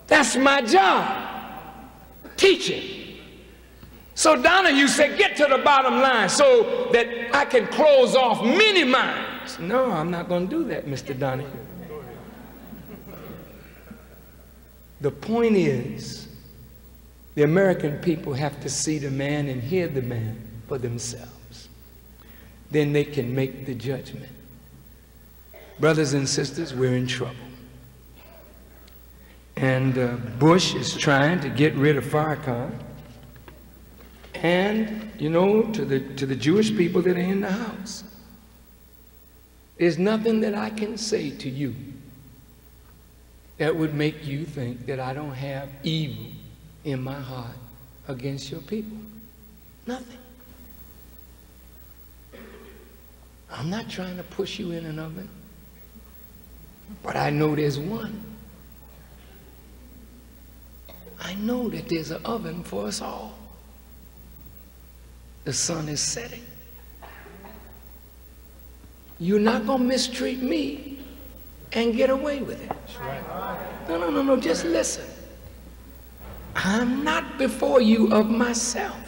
That's my job, teaching. So Donahue said, get to the bottom line so that I can close off many minds. No, I'm not going to do that, Mr. Donahue. The point is, the American people have to see the man and hear the man for themselves. Then they can make the judgment. Brothers and sisters, we're in trouble. And uh, Bush is trying to get rid of Farrakhan and, you know, to the, to the Jewish people that are in the house. There's nothing that I can say to you that would make you think that I don't have evil in my heart against your people. Nothing. I'm not trying to push you in an oven, but I know there's one. I know that there's an oven for us all the sun is setting. You're not going to mistreat me and get away with it. No, no, no, no, just listen. I'm not before you of myself.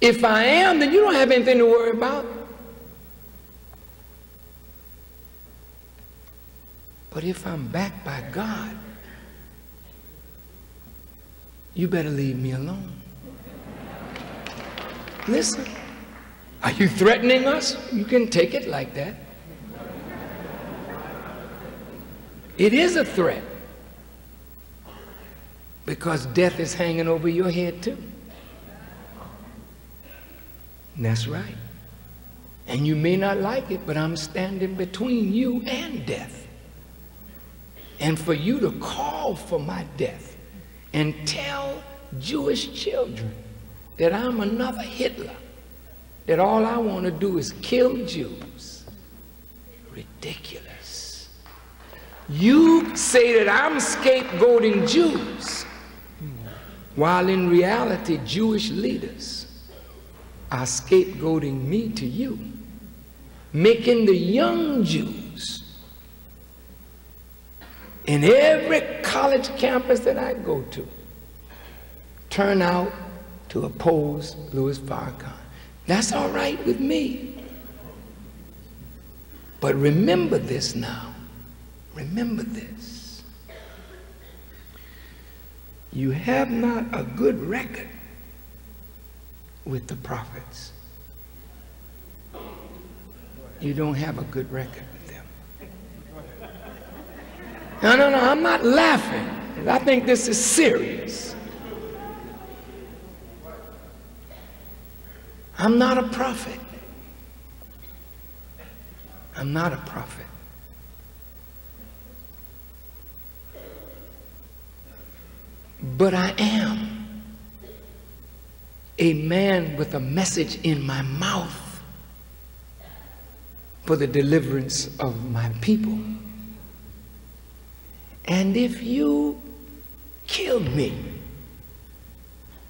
If I am, then you don't have anything to worry about. But if I'm backed by God, you better leave me alone. Listen, are you threatening us? You can take it like that. It is a threat because death is hanging over your head too. That's right. And you may not like it, but I'm standing between you and death. And for you to call for my death and tell Jewish children that I'm another Hitler, that all I want to do is kill Jews. Ridiculous. You say that I'm scapegoating Jews, while in reality, Jewish leaders are scapegoating me to you, making the young Jews in every college campus that I go to turn out to oppose Louis Farrakhan. That's all right with me. But remember this now. Remember this. You have not a good record with the prophets. You don't have a good record with them. No, no, no, I'm not laughing. I think this is serious. I'm not a prophet. I'm not a prophet. But I am a man with a message in my mouth for the deliverance of my people. And if you kill me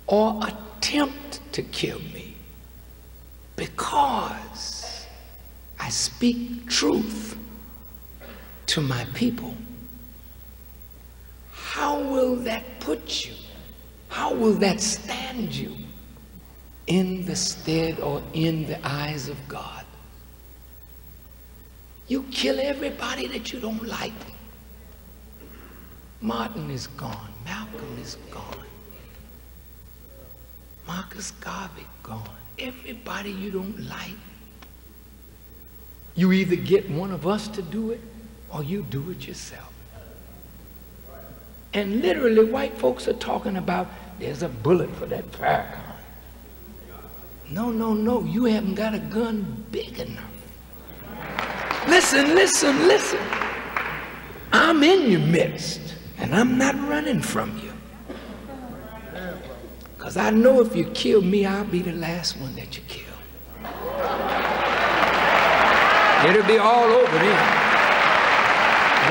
or attempt to kill me because I speak truth to my people, how will that put you? How will that stand you in the stead or in the eyes of God? You kill everybody that you don't like. Martin is gone. Malcolm is gone. Marcus Garvey gone. Everybody you don't like. You either get one of us to do it or you do it yourself. And literally, white folks are talking about there's a bullet for that Farrakhan. No, no, no, you haven't got a gun big enough. Listen, listen, listen. I'm in your midst, and I'm not running from you. Because I know if you kill me, I'll be the last one that you kill. It'll be all over then.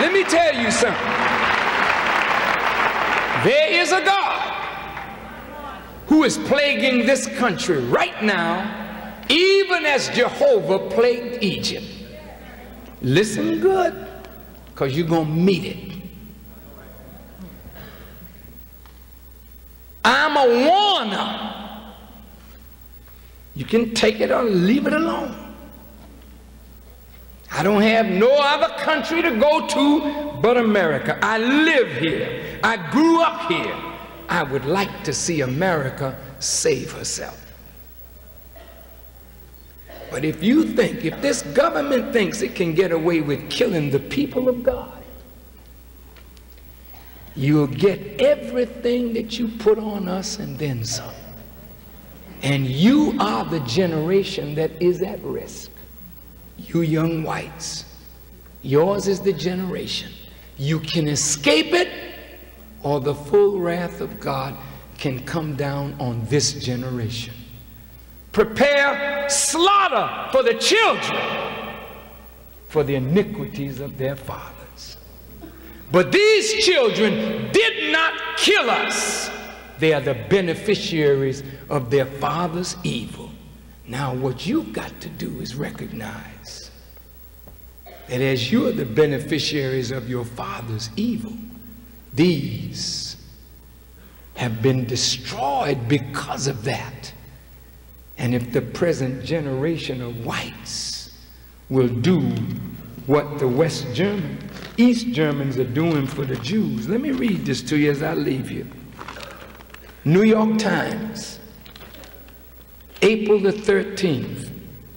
Let me tell you something. There is a God who is plaguing this country right now, even as Jehovah plagued Egypt. Listen good, because you're going to meet it. I'm a warner. You can take it or leave it alone. I don't have no other country to go to but America. I live here. I grew up here. I would like to see America save herself. But if you think, if this government thinks it can get away with killing the people of God, you'll get everything that you put on us and then some. And you are the generation that is at risk. You young whites, yours is the generation. You can escape it, or the full wrath of God can come down on this generation. Prepare slaughter for the children for the iniquities of their fathers. But these children did not kill us. They are the beneficiaries of their father's evil. Now, what you've got to do is recognize that as you're the beneficiaries of your father's evil, these have been destroyed because of that. And if the present generation of whites will do what the West German, East Germans are doing for the Jews, let me read this to you as I leave you. New York Times, April the 13th,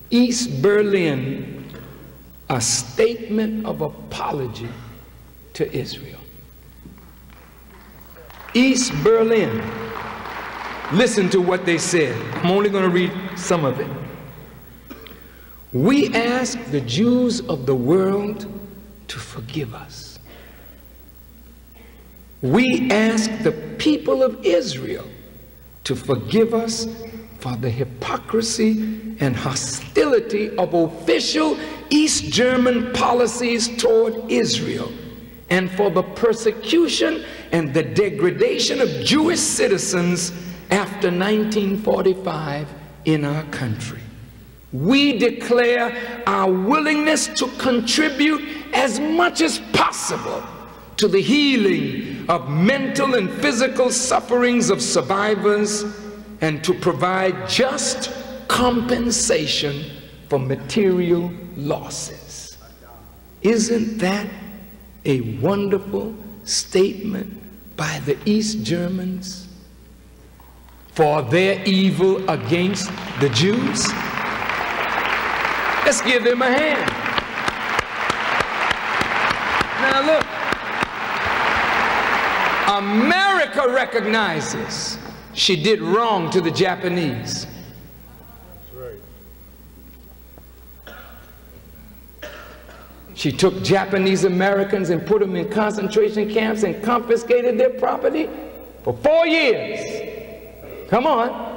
East Berlin, a statement of apology to Israel. East Berlin, listen to what they said. I'm only going to read some of it. We ask the Jews of the world to forgive us. We ask the people of Israel to forgive us for the hypocrisy and hostility of official East German policies toward Israel and for the persecution and the degradation of Jewish citizens after 1945 in our country. We declare our willingness to contribute as much as possible to the healing of mental and physical sufferings of survivors and to provide just compensation for material losses. Isn't that a wonderful statement by the East Germans for their evil against the Jews? Let's give them a hand. Now look, America recognizes she did wrong to the Japanese. She took Japanese Americans and put them in concentration camps and confiscated their property for four years. Come on.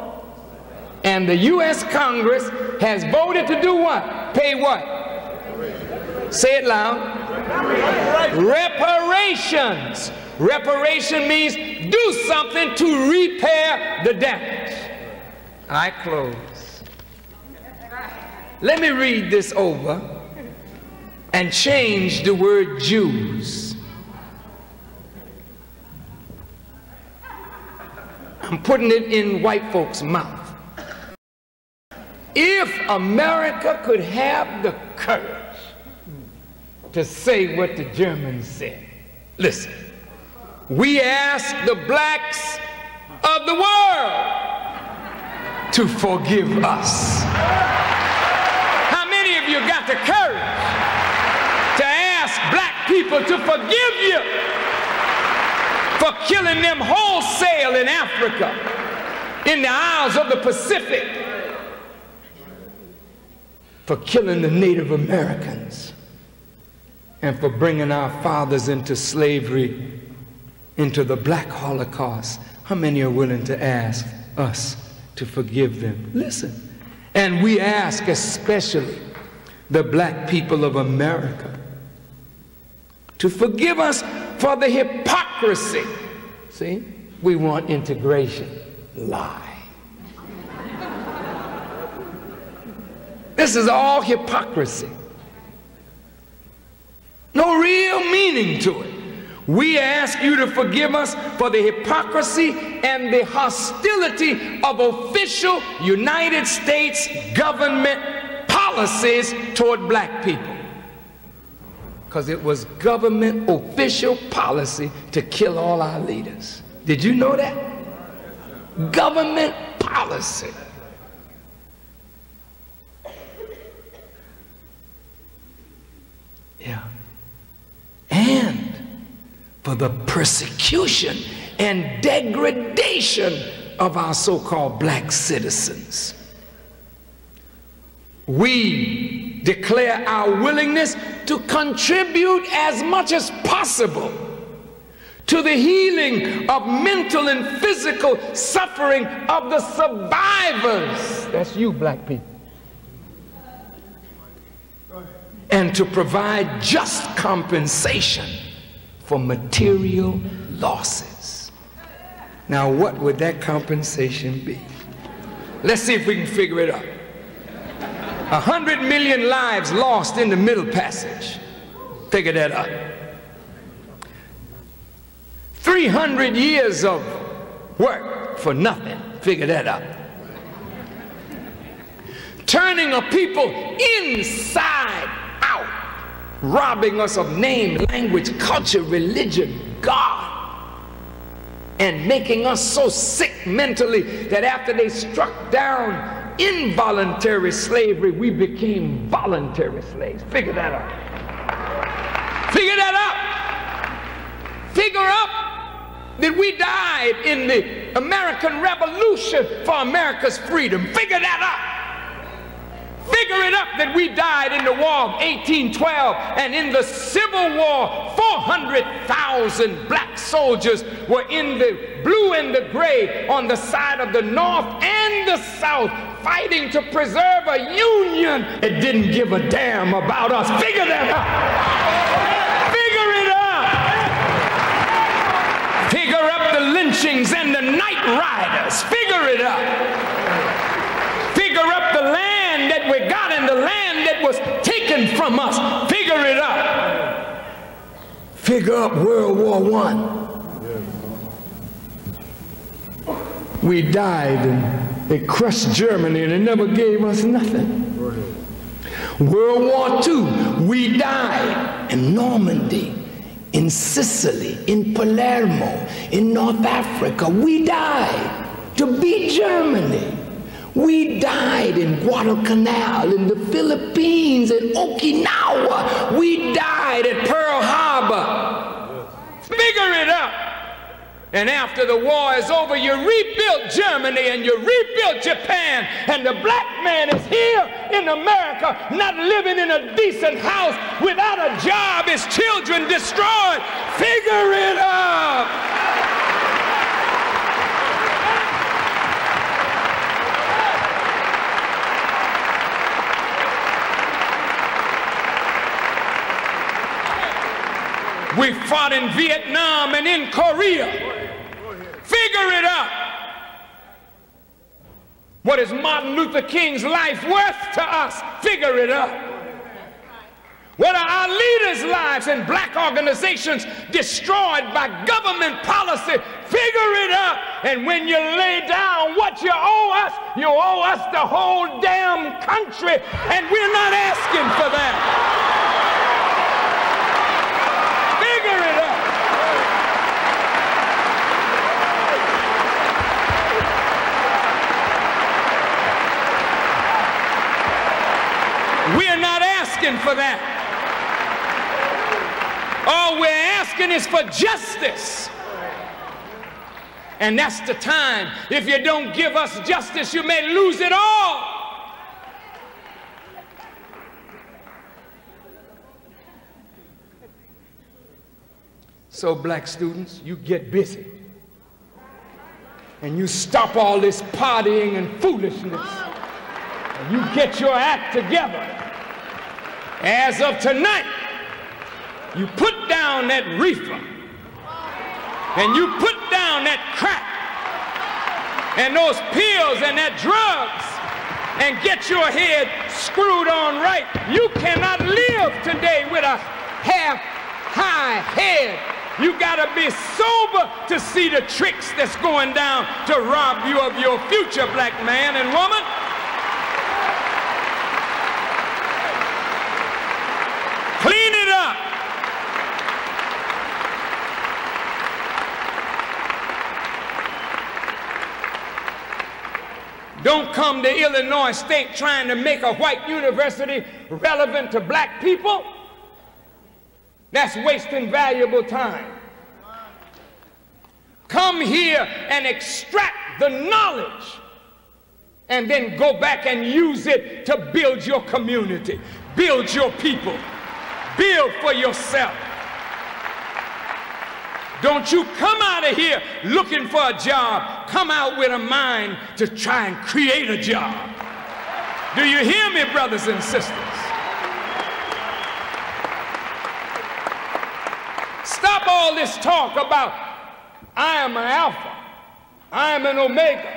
And the U.S. Congress has voted to do what? Pay what? Say it loud. Reparations. Reparation means do something to repair the damage. I close. Let me read this over and change the word Jews. I'm putting it in white folks' mouth. If America could have the courage to say what the Germans said, listen, we ask the blacks of the world to forgive us. How many of you got the courage to ask black people to forgive you for killing them wholesale in Africa, in the Isles of the Pacific? For killing the Native Americans and for bringing our fathers into slavery, into the black Holocaust. How many are willing to ask us to forgive them? Listen. And we ask especially the black people of America to forgive us for the hypocrisy. See, we want integration. Lie. This is all hypocrisy. No real meaning to it. We ask you to forgive us for the hypocrisy and the hostility of official United States government policies toward black people. Because it was government official policy to kill all our leaders. Did you know that? Government policy. For the persecution and degradation of our so called black citizens. We declare our willingness to contribute as much as possible to the healing of mental and physical suffering of the survivors. That's you, black people. and to provide just compensation for material losses. Now, what would that compensation be? Let's see if we can figure it out. A hundred million lives lost in the Middle Passage. Figure that out. 300 years of work for nothing. Figure that out. Turning a people inside robbing us of name, language, culture, religion, God, and making us so sick mentally that after they struck down involuntary slavery, we became voluntary slaves. Figure that out. Figure that out. Figure out that we died in the American Revolution for America's freedom. Figure that out. Figure it up that we died in the war of 1812 and in the Civil War, 400,000 black soldiers were in the blue and the gray on the side of the North and the South fighting to preserve a union that didn't give a damn about us. Figure that out. Figure it up. Figure up the lynchings and the night riders. Figure it up. Figure up the land we got and the land that was taken from us. Figure it up. Figure up World War One. We died and they crushed Germany and they never gave us nothing. World War II, we died in Normandy, in Sicily, in Palermo, in North Africa. We died to beat Germany. We died in Guadalcanal, in the Philippines, in Okinawa. We died at Pearl Harbor. Figure it out. And after the war is over, you rebuilt Germany and you rebuilt Japan. And the black man is here in America, not living in a decent house without a job, his children destroyed. Figure it out. We fought in Vietnam and in Korea. Figure it out. What is Martin Luther King's life worth to us? Figure it out. What are our leaders' lives and black organizations destroyed by government policy? Figure it out. And when you lay down what you owe us, you owe us the whole damn country, and we're not asking for that. Asking for that. All we're asking is for justice. And that's the time. If you don't give us justice, you may lose it all. So, black students, you get busy. And you stop all this partying and foolishness. And you get your act together. As of tonight, you put down that reefer and you put down that crack and those pills and that drugs and get your head screwed on right. You cannot live today with a half high head. You got to be sober to see the tricks that's going down to rob you of your future, black man and woman. Clean it up. Don't come to Illinois State trying to make a white university relevant to black people. That's wasting valuable time. Come here and extract the knowledge and then go back and use it to build your community, build your people, build for yourself. Don't you come out of here looking for a job. Come out with a mind to try and create a job. Do you hear me, brothers and sisters? Stop all this talk about I am an alpha, I am an omega,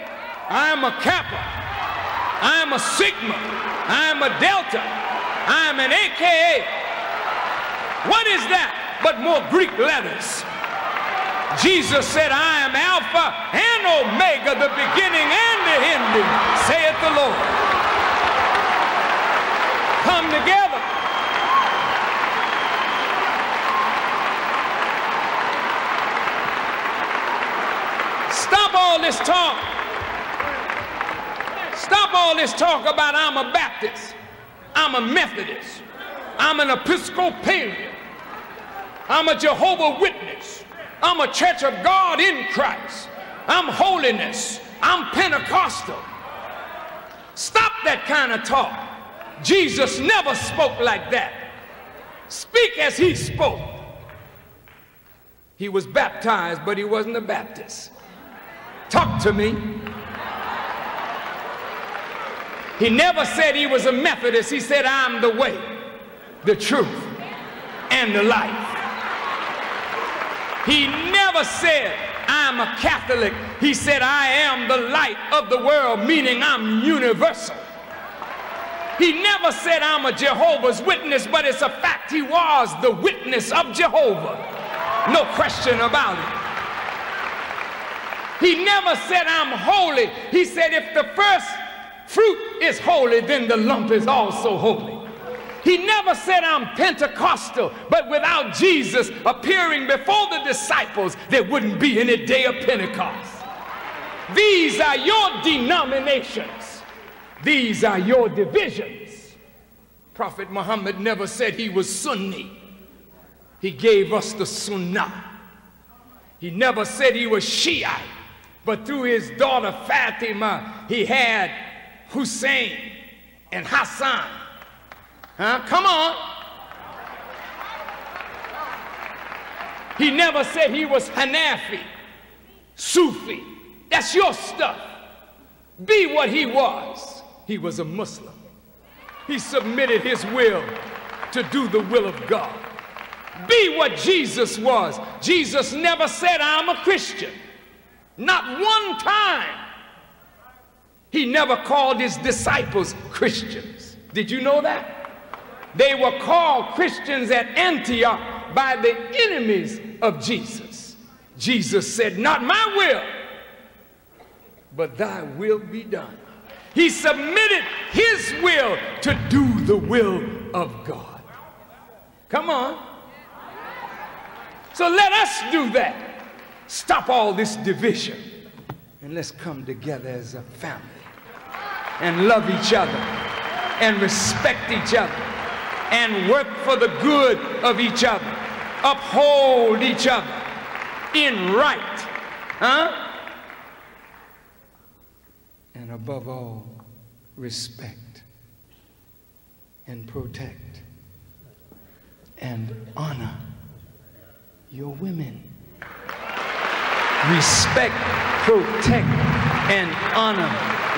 I am a kappa, I am a sigma, I am a delta, I am an AKA. What is that but more Greek letters? Jesus said, I am Alpha and Omega, the beginning and the ending, saith the Lord. Come together. Stop all this talk. Stop all this talk about I'm a Baptist, I'm a Methodist, I'm an Episcopalian, I'm a Jehovah Witness. I'm a church of God in Christ. I'm holiness. I'm Pentecostal. Stop that kind of talk. Jesus never spoke like that. Speak as he spoke. He was baptized, but he wasn't a Baptist. Talk to me. He never said he was a Methodist. He said, I'm the way, the truth, and the life. He never said I'm a Catholic. He said, I am the light of the world, meaning I'm universal. He never said, I'm a Jehovah's Witness, but it's a fact he was the witness of Jehovah. No question about it. He never said, I'm holy. He said, if the first fruit is holy, then the lump is also holy. He never said, I'm Pentecostal, but without Jesus appearing before the disciples, there wouldn't be any day of Pentecost. These are your denominations, these are your divisions. Prophet Muhammad never said he was Sunni, he gave us the Sunnah. He never said he was Shiite, but through his daughter Fatima, he had Hussein and Hassan. Huh? Come on. He never said he was Hanafi, Sufi. That's your stuff. Be what he was. He was a Muslim. He submitted his will to do the will of God. Be what Jesus was. Jesus never said, I'm a Christian. Not one time. He never called his disciples Christians. Did you know that? They were called Christians at Antioch by the enemies of Jesus. Jesus said, Not my will, but thy will be done. He submitted his will to do the will of God. Come on. So let us do that. Stop all this division and let's come together as a family and love each other and respect each other and work for the good of each other, uphold each other in right, huh? And above all, respect and protect and honor your women. Respect, protect, and honor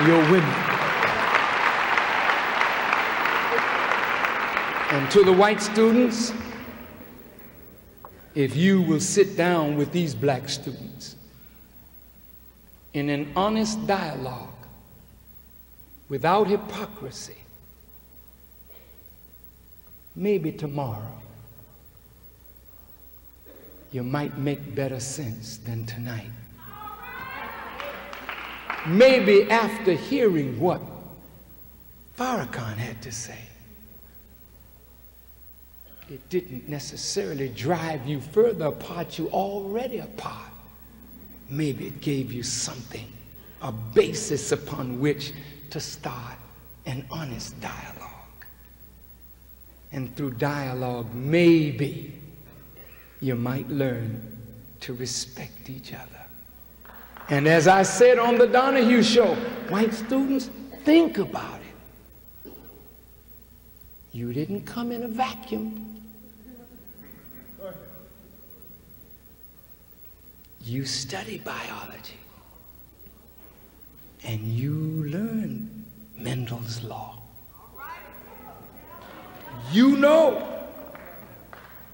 your women. And to the white students, if you will sit down with these black students in an honest dialogue without hypocrisy, maybe tomorrow you might make better sense than tonight. Maybe after hearing what Farrakhan had to say, it didn't necessarily drive you further apart, you already apart. Maybe it gave you something, a basis upon which to start an honest dialogue. And through dialogue, maybe you might learn to respect each other. And as I said on the Donahue show, white students, think about it. You didn't come in a vacuum. You study biology and you learn Mendel's law. You know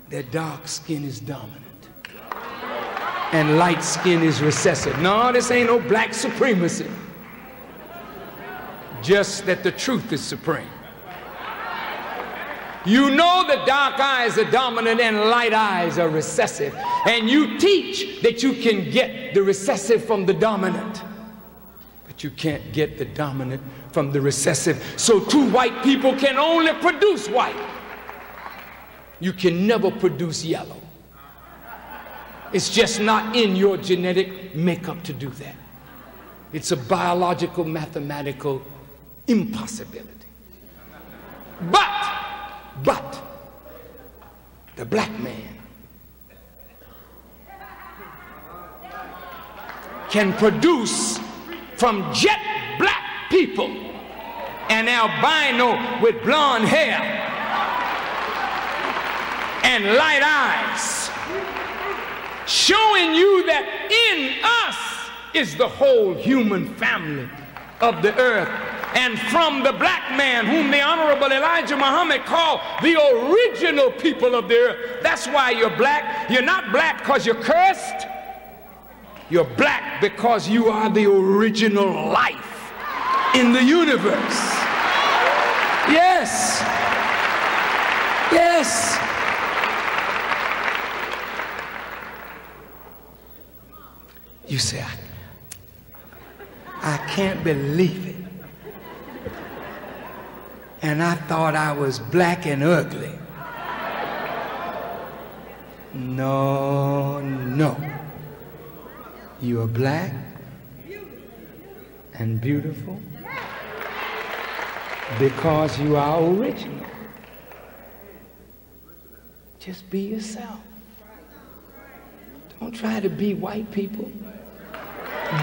that dark skin is dominant and light skin is recessive. No, this ain't no black supremacy. Just that the truth is supreme. You know that dark eyes are dominant and light eyes are recessive. And you teach that you can get the recessive from the dominant. But you can't get the dominant from the recessive. So two white people can only produce white. You can never produce yellow. It's just not in your genetic makeup to do that. It's a biological, mathematical impossibility. But but the black man can produce from jet black people an albino with blonde hair and light eyes, showing you that in us is the whole human family of the earth and from the black man whom the Honorable Elijah Muhammad called the original people of the earth. That's why you're black. You're not black because you're cursed. You're black because you are the original life in the universe. Yes. Yes. You say, I, I can't believe it. And I thought I was black and ugly. No, no. You are black and beautiful because you are original. Just be yourself. Don't try to be white people.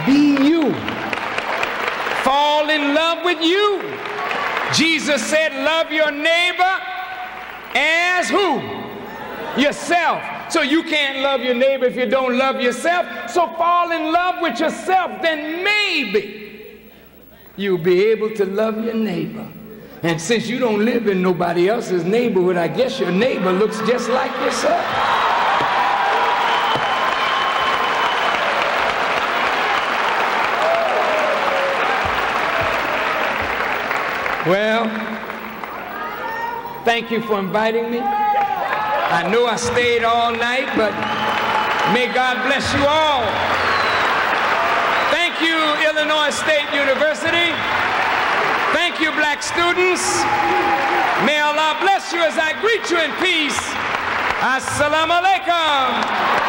Be you. Fall in love with you. Jesus said, love your neighbor as who? Yourself. So you can't love your neighbor if you don't love yourself. So fall in love with yourself, then maybe you'll be able to love your neighbor. And since you don't live in nobody else's neighborhood, I guess your neighbor looks just like yourself. Well, thank you for inviting me. I know I stayed all night, but may God bless you all. Thank you, Illinois State University. Thank you, black students. May Allah bless you as I greet you in peace. Assalamu alaikum.